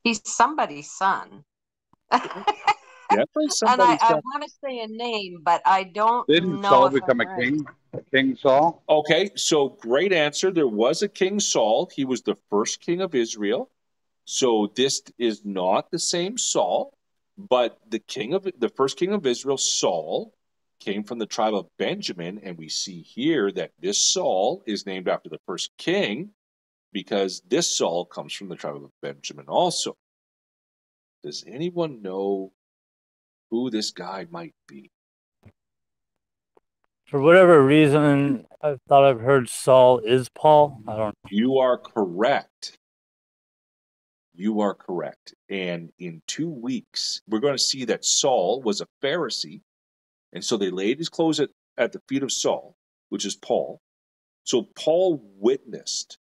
He's somebody's son. (laughs) Definitely and I, somebody's I want to say a name, but I don't know. Didn't know. Saul become I'm a right. king? King Saul? Okay, so great answer. There was a king Saul. He was the first king of Israel. So this is not the same Saul, but the king of the first king of Israel, Saul, came from the tribe of Benjamin, and we see here that this Saul is named after the first king because this Saul comes from the tribe of Benjamin also. Does anyone know who this guy might be? For whatever reason, I thought I've heard Saul is Paul. I don't. You are correct. You are correct. And in two weeks, we're going to see that Saul was a Pharisee. And so they laid his clothes at, at the feet of Saul, which is Paul. So Paul witnessed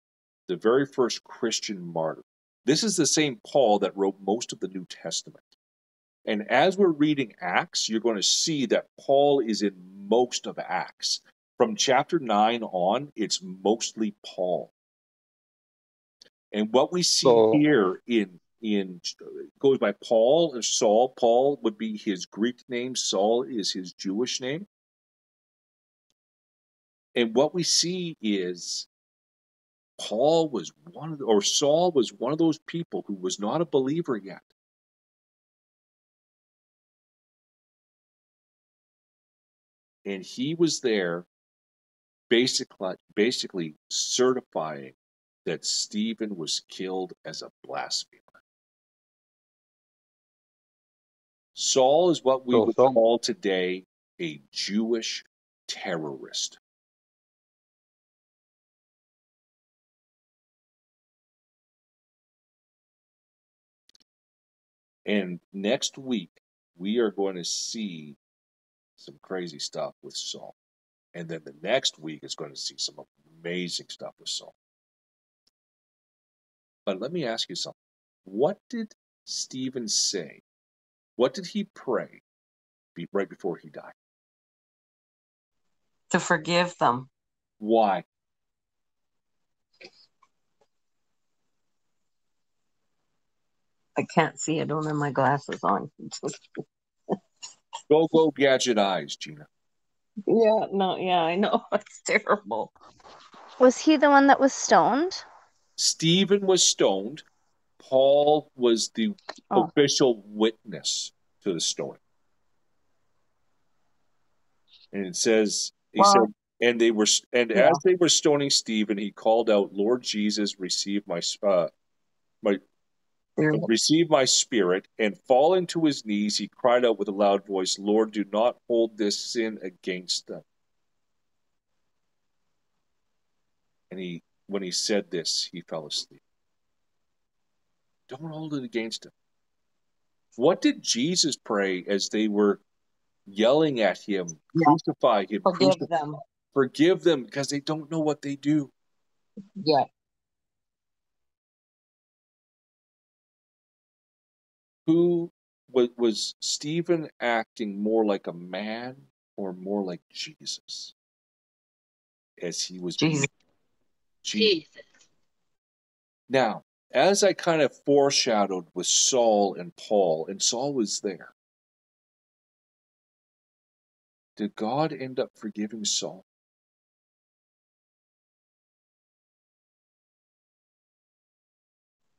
the very first Christian martyr. This is the same Paul that wrote most of the New Testament. And as we're reading Acts, you're going to see that Paul is in most of Acts. From chapter 9 on, it's mostly Paul. And what we see So- here in in goes by Paul or Saul. Paul would be his Greek name. Saul is his Jewish name. And what we see is Paul was one of the, or Saul was one of those people who was not a believer yet. And he was there basically basically certifying that Stephen was killed as a blasphemer. Saul is what we So would Saul- call today a Jewish terrorist. And next week, we are going to see some crazy stuff with Saul. And then the next week is going to see some amazing stuff with Saul. But let me ask you something. What did Stephen say? What did he pray be, right before he died? To forgive them. Why? I can't see. I don't have my glasses on. (laughs) Go, go, gadget eyes, Gina. yeah, no, yeah, I know. (laughs) It's terrible. Was he the one that was stoned? Stephen was stoned. Paul was the Oh. official witness to the stoning. And it says, he Wow. said, and they were, and Yeah. as they were stoning Stephen, he called out, "Lord Jesus, receive my, uh, my, There- receive my spirit." And falling to his knees, he cried out with a loud voice, "Lord, do not hold this sin against them." And he, when he said this, he fell asleep. Don't hold it against him. What did Jesus pray as they were yelling at him, crucify him, Forgive crucify, them. forgive them because they don't know what they do? Yeah. Who was, was Stephen acting more like a man or more like Jesus as he was Jesus. Jesus. Jesus. Now, as I kind of foreshadowed with Saul and Paul, and Saul was there, did God end up forgiving Saul?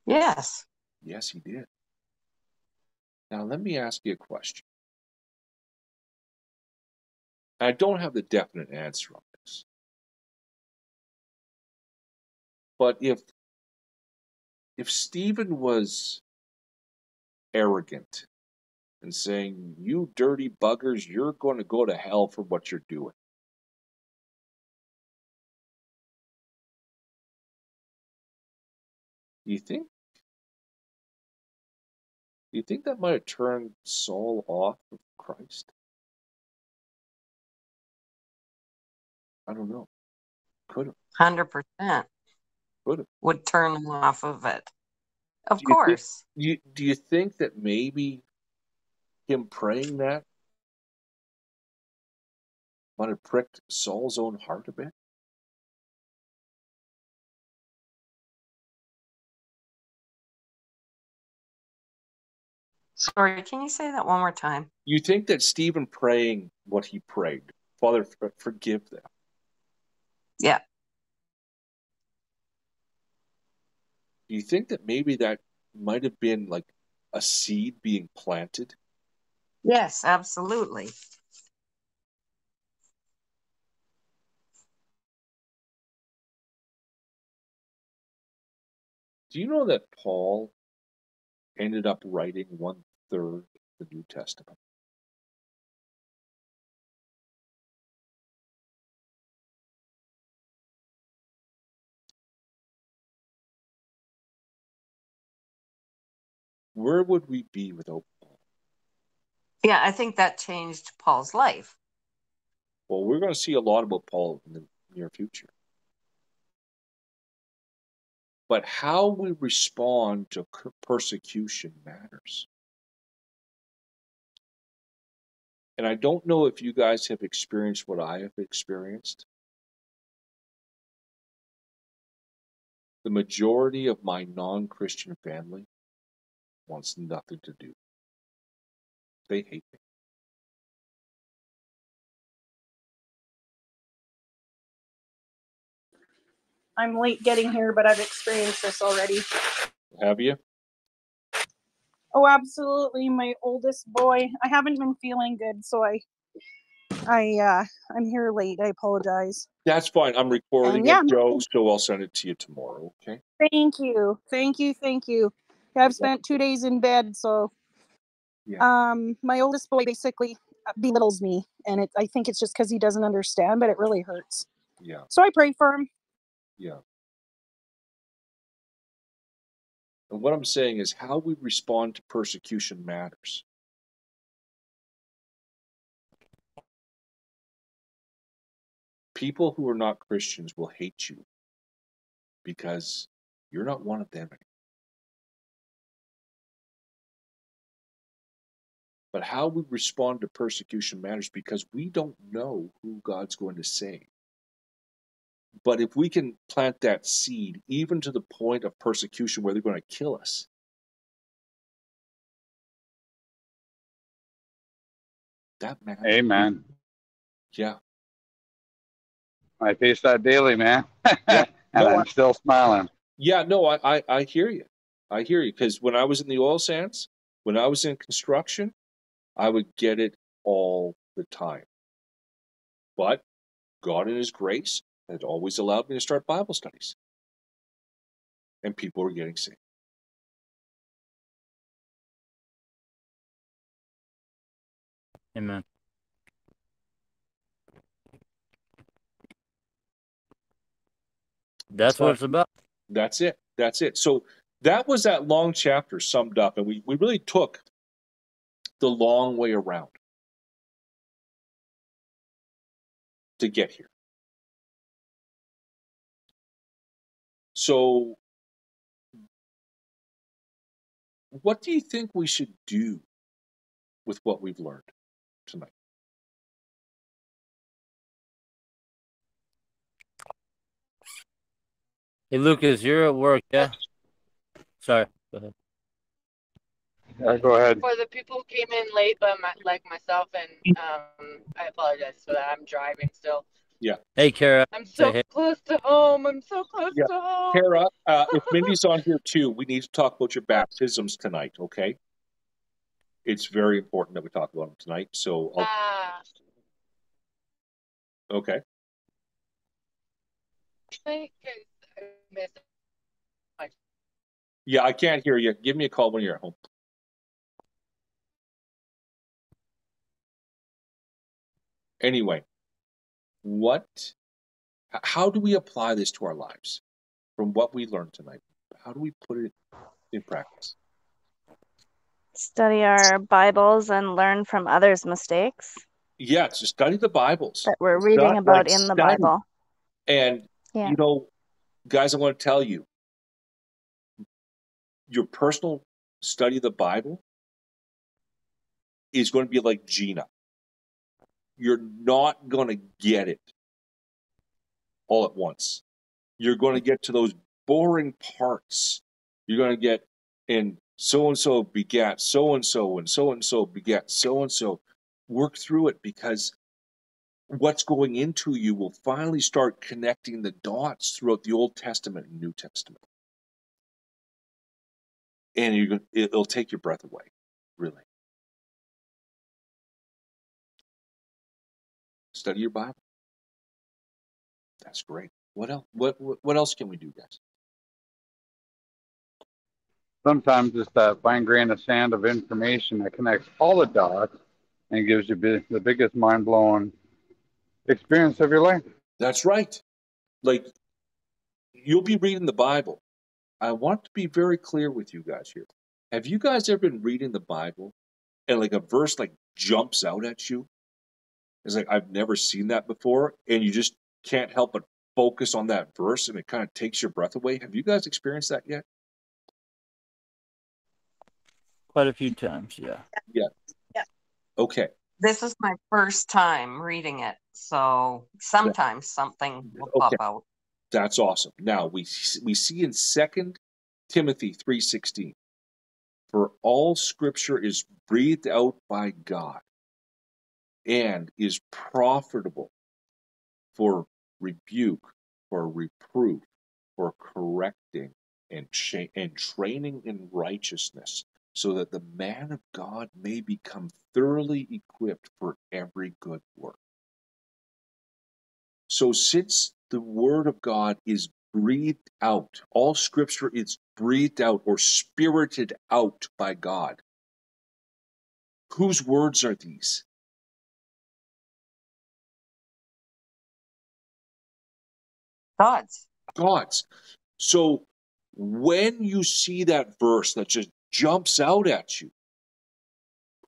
Yes. Yes, he did. Now, let me ask you a question. I don't have the definite answer on this. But if if Stephen was arrogant and saying, "You dirty buggers, you're going to go to hell for what you're doing," do you think? Do you think that might have turned Saul off of Christ? I don't know. Could have. Hundred percent Could have. would turn him off of it. Of Do you think- course. You, do you think that maybe him praying that might have pricked Saul's own heart a bit? Sorry, can you say that one more time? You think that Stephen praying what he prayed, Father, for- forgive them. Yeah. Do you think that maybe that might have been like a seed being planted? Yes, absolutely. Do you know that Paul ended up writing one third the New Testament? Where would we be without Paul? Yeah, I think that changed Paul's life. Well, we're going to see a lot about Paul in the near future. But how we respond to persecution matters. And I don't know if you guys have experienced what I have experienced. The majority of my non Christian family wants nothing to do. They hate me. I'm late getting here, but I've experienced this already. Have you? Oh, absolutely. My oldest boy. I haven't been feeling good, so I, I, uh, I'm here late. I apologize. That's fine. I'm recording And yeah, it, Joe, so I'll send it to you tomorrow. Okay. Thank you, thank you, thank you. I've spent two days in bed, so Yeah. um, my oldest boy basically uh, belittles me, and it. I think it's just because he doesn't understand, but it really hurts. Yeah. So I pray for him. Yeah. And what I'm saying is how we respond to persecution matters. People who are not Christians will hate you because you're not one of them. But how we respond to persecution matters because we don't know who God's going to save. But if we can plant that seed, even to the point of persecution where they're going to kill us, that matters. Amen. Yeah. I face that daily, man. (laughs) Yeah. and No, I'm still smiling. Yeah, no, I, I, I hear you. I hear you. Because when I was in the oil sands, when I was in construction, I would get it all the time. But God, in His grace, had always allowed me to start Bible studies. And people were getting saved. Amen. That's what it's about. That's it. That's it. So that was that long chapter summed up, and we, we really took the long way around to get here. So, what do you think we should do with what we've learned tonight? Hey, Lucas, you're at work, yeah? Sorry. Go ahead. Yeah, go ahead. For the people who came in late, but my, like myself, and um, I apologize for that. I'm driving still. Hey, Kara. I'm so hey. close to home. I'm so close Yeah. to home. Kara, uh, if (laughs) Mindy's on here too, we need to talk about your baptisms tonight, okay? It's very important that we talk about them tonight. So, I'll, Ah, okay. I I Yeah, I can't hear you. Give me a call when you're at home. Anyway, what, how do we apply this to our lives from what we learned tonight? How do we put it in practice? Study our Bibles and learn from others' mistakes Yeah, to study the Bibles. that we're reading Not about like in the study. Bible. And, Yeah. you know, guys, I want to tell you your personal study of the Bible is going to be like Gina. You're not going to get it all at once. You're going to get to those boring parts. You're going to get in so and so begat so and so, and so and so begat so and so. Work through it because what's going into you will finally start connecting the dots throughout the Old Testament and New Testament. And you're it'll take your breath away, really. Study your Bible. That's great. What else? What what, what else can we do, guys? Sometimes it's that fine grain of sand of information that connects all the dots and gives you the biggest mind blowing experience of your life. That's right. Like you'll be reading the Bible. I want to be very clear with you guys here. Have you guys ever been reading the Bible and like a verse like jumps out at you? It's like I've never seen that before, and you just can't help but focus on that verse and it kind of takes your breath away. Have you guys experienced that yet? Quite a few times, yeah. Yeah. Yeah. Okay. This is my first time reading it, so sometimes something will Okay. pop out. That's awesome. Now we we see in Second Timothy three sixteen, for all Scripture is breathed out by God, and is profitable for rebuke, for reproof, for correcting and, cha- and training in righteousness, so that the man of God may become thoroughly equipped for every good work. So, since the Word of God is breathed out, all Scripture is breathed out or spirited out by God, whose words are these? God's. God's. So when you see that verse that just jumps out at you,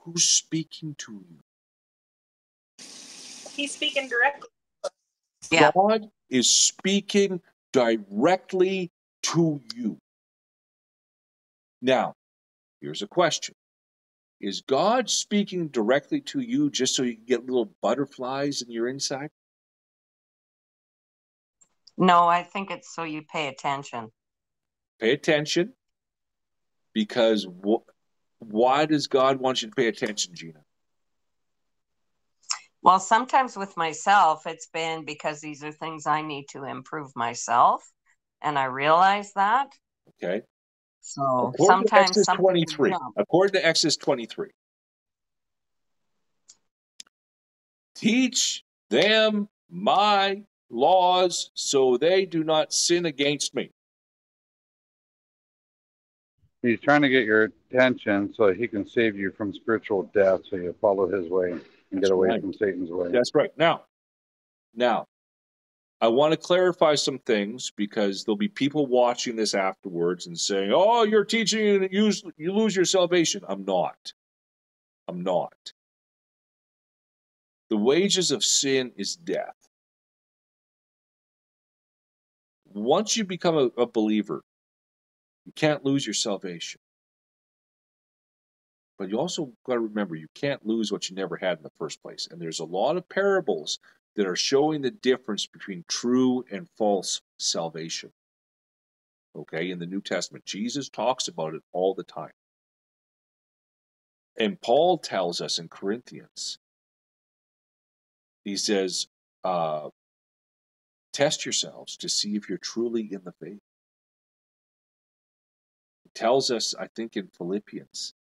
who's speaking to you? He's speaking directly. Yeah. God is speaking directly to you. Now, here's a question Is God speaking directly to you just so you can get little butterflies in your inside? No, I think it's so you pay attention. Pay attention because wh- why does God want you to pay attention, Gina? Well, sometimes with myself, it's been because these are things I need to improve myself. And I realize that. Okay. So According to sometimes Exodus 23. According to Exodus 23. Teach them my laws so they do not sin against me. He's trying to get your attention so he can save you from spiritual death so you follow his way and That's get away right. from Satan's way. That's right. Now, now, I want to clarify some things because there'll be people watching this afterwards and saying, "Oh, you're teaching and you you lose your salvation." I'm not. I'm not. The wages of sin is death. Once you become a, a believer, you can't lose your salvation. But you also got to remember you can't lose what you never had in the first place. And there's a lot of parables that are showing the difference between true and false salvation. Okay, in the New Testament, Jesus talks about it all the time. And Paul tells us in Corinthians, he says, uh, test yourselves to see if you're truly in the faith. He tells us, I think in Philippians,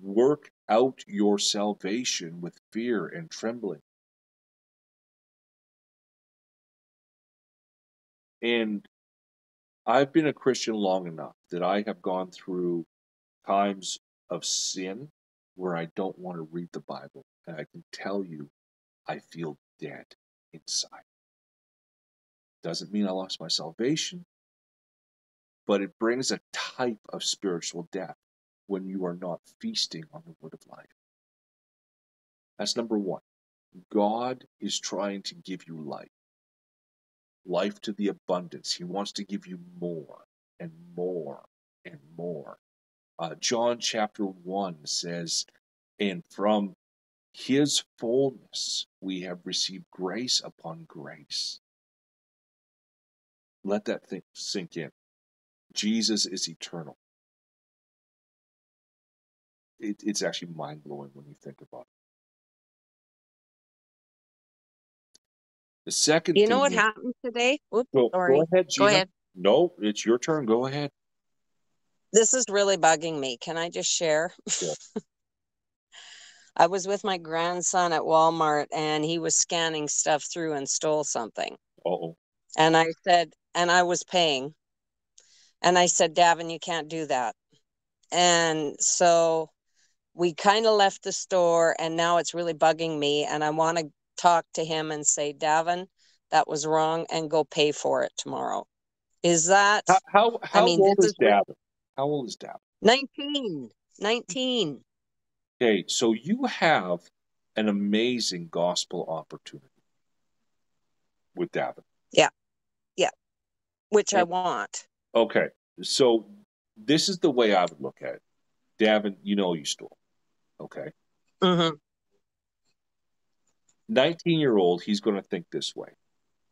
work out your salvation with fear and trembling. And I've been a Christian long enough that I have gone through times of sin where I don't want to read the Bible. And I can tell you, I feel dead inside. Doesn't mean I lost my salvation, but it brings a type of spiritual death when you are not feasting on the word of life. That's number one. God is trying to give you life, life to the abundance. He wants to give you more and more and more. Uh, John chapter 1 says, And from his fullness we have received grace upon grace. Let that thing sink in. Jesus is eternal. It, it's actually mind blowing when you think about it. The second You know what is- happened today? Oops, Go, sorry. go ahead, Go ahead. No, it's your turn. Go ahead. This is really bugging me. Can I just share? Sure. (laughs) I was with my grandson at Walmart and he was scanning stuff through and stole something. Uh oh. And I said, and I was paying. And I said, Davin, you can't do that. And so we kind of left the store and now it's really bugging me. And I want to talk to him and say, Davin, that was wrong and go pay for it tomorrow. Is that How how, how mean, old is is Davin? How old is Davin? 19? 19. Okay, so you have an amazing gospel opportunity with Davin. Which I want. Okay, so this is the way I would look at it. Davin, you know you stole. Okay. hmm 19 year old, he's going to think this way.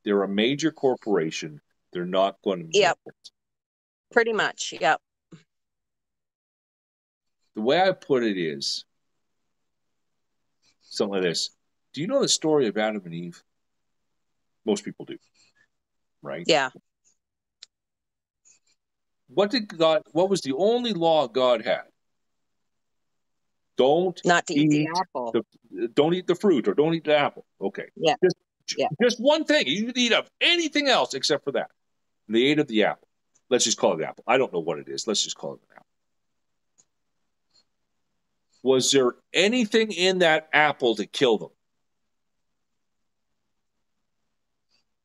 They're a major corporation. They're not going to Yep. it. Pretty much. Yep. The way I put it is something like this. Do you know the story of Adam and Eve? Most people do, right? Yeah. What did God? What was the only law God had? Don't Not to eat the apple. the don't eat the fruit or don't eat the apple. Okay. Yeah. Just, Yeah. just one thing. You can eat of anything else except for that. And they ate of the apple. Let's just call it the apple. I don't know what it is. Let's just call it an apple. Was there anything in that apple to kill them?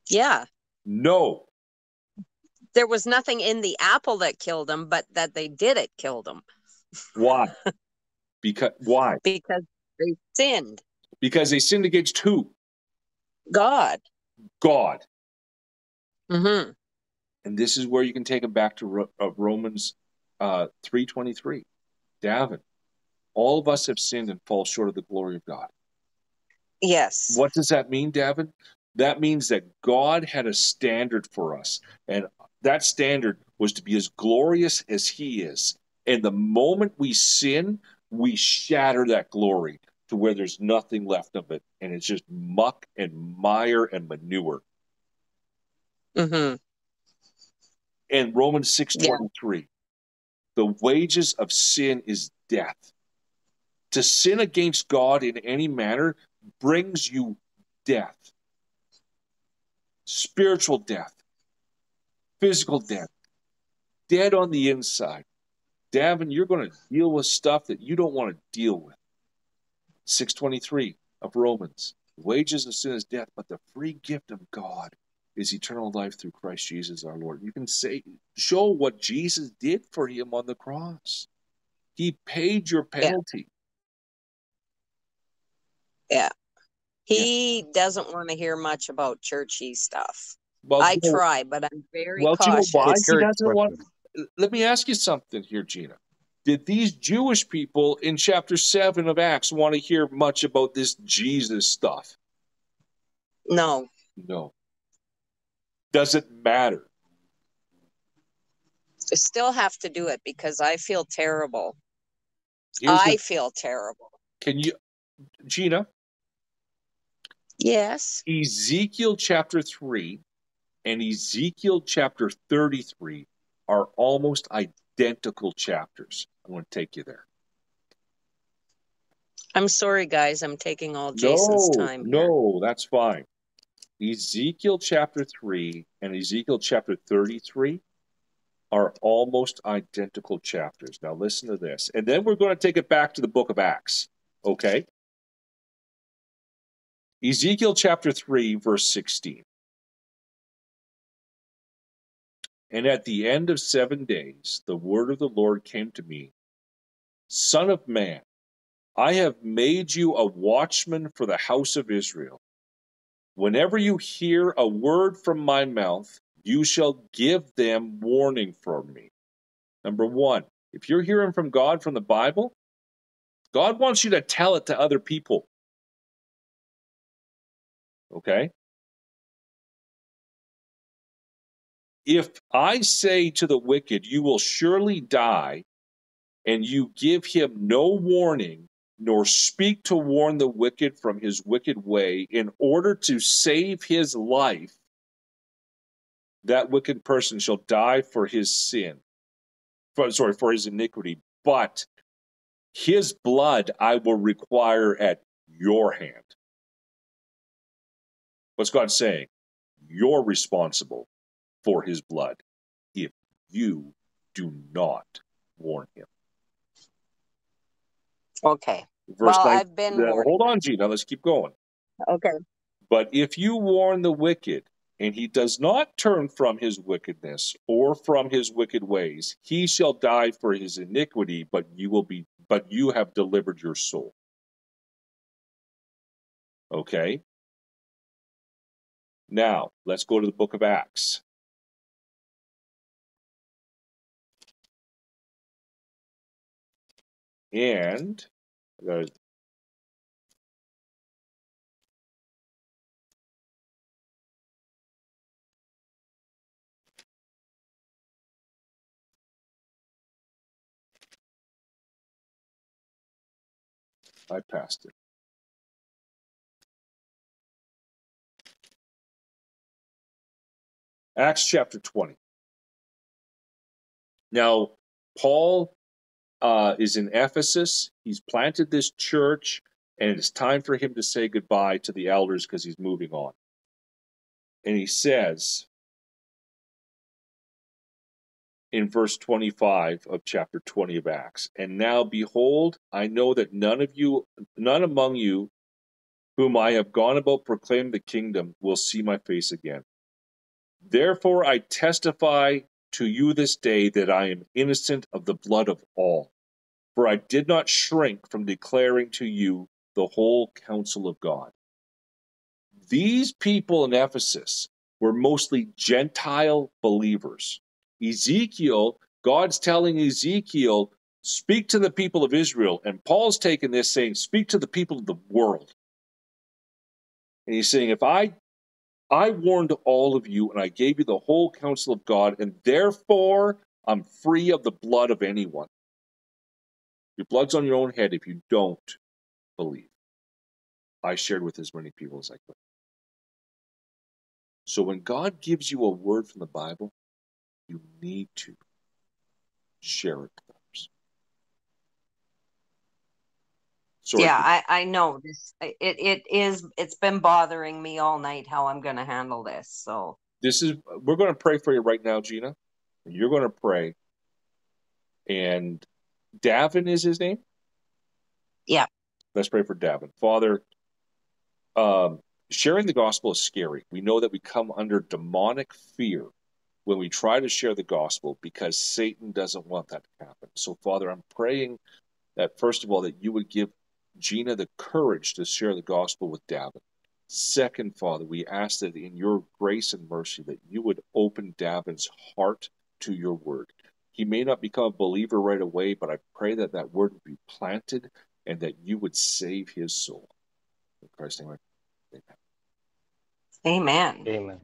Yeah. No. There was nothing in the apple that killed them, but that they did it killed them Why? because why? because they sinned. Because they sinned against who? God. God. hmm And this is where you can take it back to Ro- uh, Romans uh, 3.23. Davin, all of us have sinned and fall short of the glory of God. Yes. What does that mean, Davin? That means that God had a standard for us, and that standard was to be as glorious as He is. And the moment we sin, we shatter that glory to where there's nothing left of it, and it's just muck and mire and manure. hmm And Romans six twenty three, the wages of sin is death. To sin against God in any manner brings you death spiritual death, physical death, dead on the inside. Davin, you're going to deal with stuff that you don't want to deal with. 623 of Romans. Wages of sin is death, but the free gift of God is eternal life through Christ Jesus our Lord. You can say, show what Jesus did for him on the cross. He paid your penalty. Yeah. He doesn't want to hear much about churchy stuff. Well, I you know- try, but I'm very Well, do you know cautious. why he doesn't want? Let me ask you something here, Gina. Did these Jewish people in chapter seven of Acts want to hear much about this Jesus stuff? No, No. Does it matter? I still have to do it because I feel terrible. Here's I the- feel terrible. can you, Gina? Yes. Ezekiel chapter 3 and Ezekiel chapter 33 are almost identical chapters. I'm going to take you there. I'm sorry, guys. I'm taking all Jason's no, time. here. No, that's fine. Ezekiel chapter 3 and Ezekiel chapter 33 are almost identical chapters. Now, listen to this. And then we're going to take it back to the book of Acts. Okay? Ezekiel chapter 3, verse 16. And at the end of seven days, the word of the Lord came to me Son of man, I have made you a watchman for the house of Israel. Whenever you hear a word from my mouth, you shall give them warning from me. Number one, if you're hearing from God from the Bible, God wants you to tell it to other people. Okay? If I say to the wicked, You will surely die, and you give him no warning, nor speak to warn the wicked from his wicked way in order to save his life, that wicked person shall die for his sin. For, sorry, for his iniquity. But his blood I will require at your hand. What's God saying? You're responsible for his blood if you do not warn him. Okay. Verse well, nine- I've been warned. hold on, Gina. Let's keep going. Okay. But if you warn the wicked, and he does not turn from his wickedness or from his wicked ways, he shall die for his iniquity, but you will be but you have delivered your soul. Okay? Now, let's go to the book of Acts. And I passed it. Acts chapter 20. Now, Paul uh, is in Ephesus. He's planted this church, and it's time for him to say goodbye to the elders because he's moving on. And he says in verse 25 of chapter 20 of Acts, And now behold, I know that none of you, none among you whom I have gone about proclaiming the kingdom will see my face again. Therefore I testify to you this day that I am innocent of the blood of all. For I did not shrink from declaring to you the whole counsel of God. These people in Ephesus were mostly Gentile believers. Ezekiel, God's telling Ezekiel, speak to the people of Israel. And Paul's taking this saying, speak to the people of the world. And he's saying, if I I warned all of you and I gave you the whole counsel of God, and therefore I'm free of the blood of anyone. Your blood's on your own head if you don't believe. I shared with as many people as I could. So when God gives you a word from the Bible, you need to share it with others. Sorry, yeah, I, I know this. It it is. It's been bothering me all night how I'm going to handle this. So this is we're going to pray for you right now, Gina. You're going to pray, and Davin is his name. Yeah. Let's pray for Davin, Father. Um, sharing the gospel is scary. We know that we come under demonic fear when we try to share the gospel because Satan doesn't want that to happen. So, Father, I'm praying that first of all that you would give Gina the courage to share the gospel with Davin. Second, Father, we ask that in your grace and mercy that you would open Davin's heart to your word. He may not become a believer right away, but I pray that that word would be planted and that you would save his soul. In Christ's name, Amen. Amen.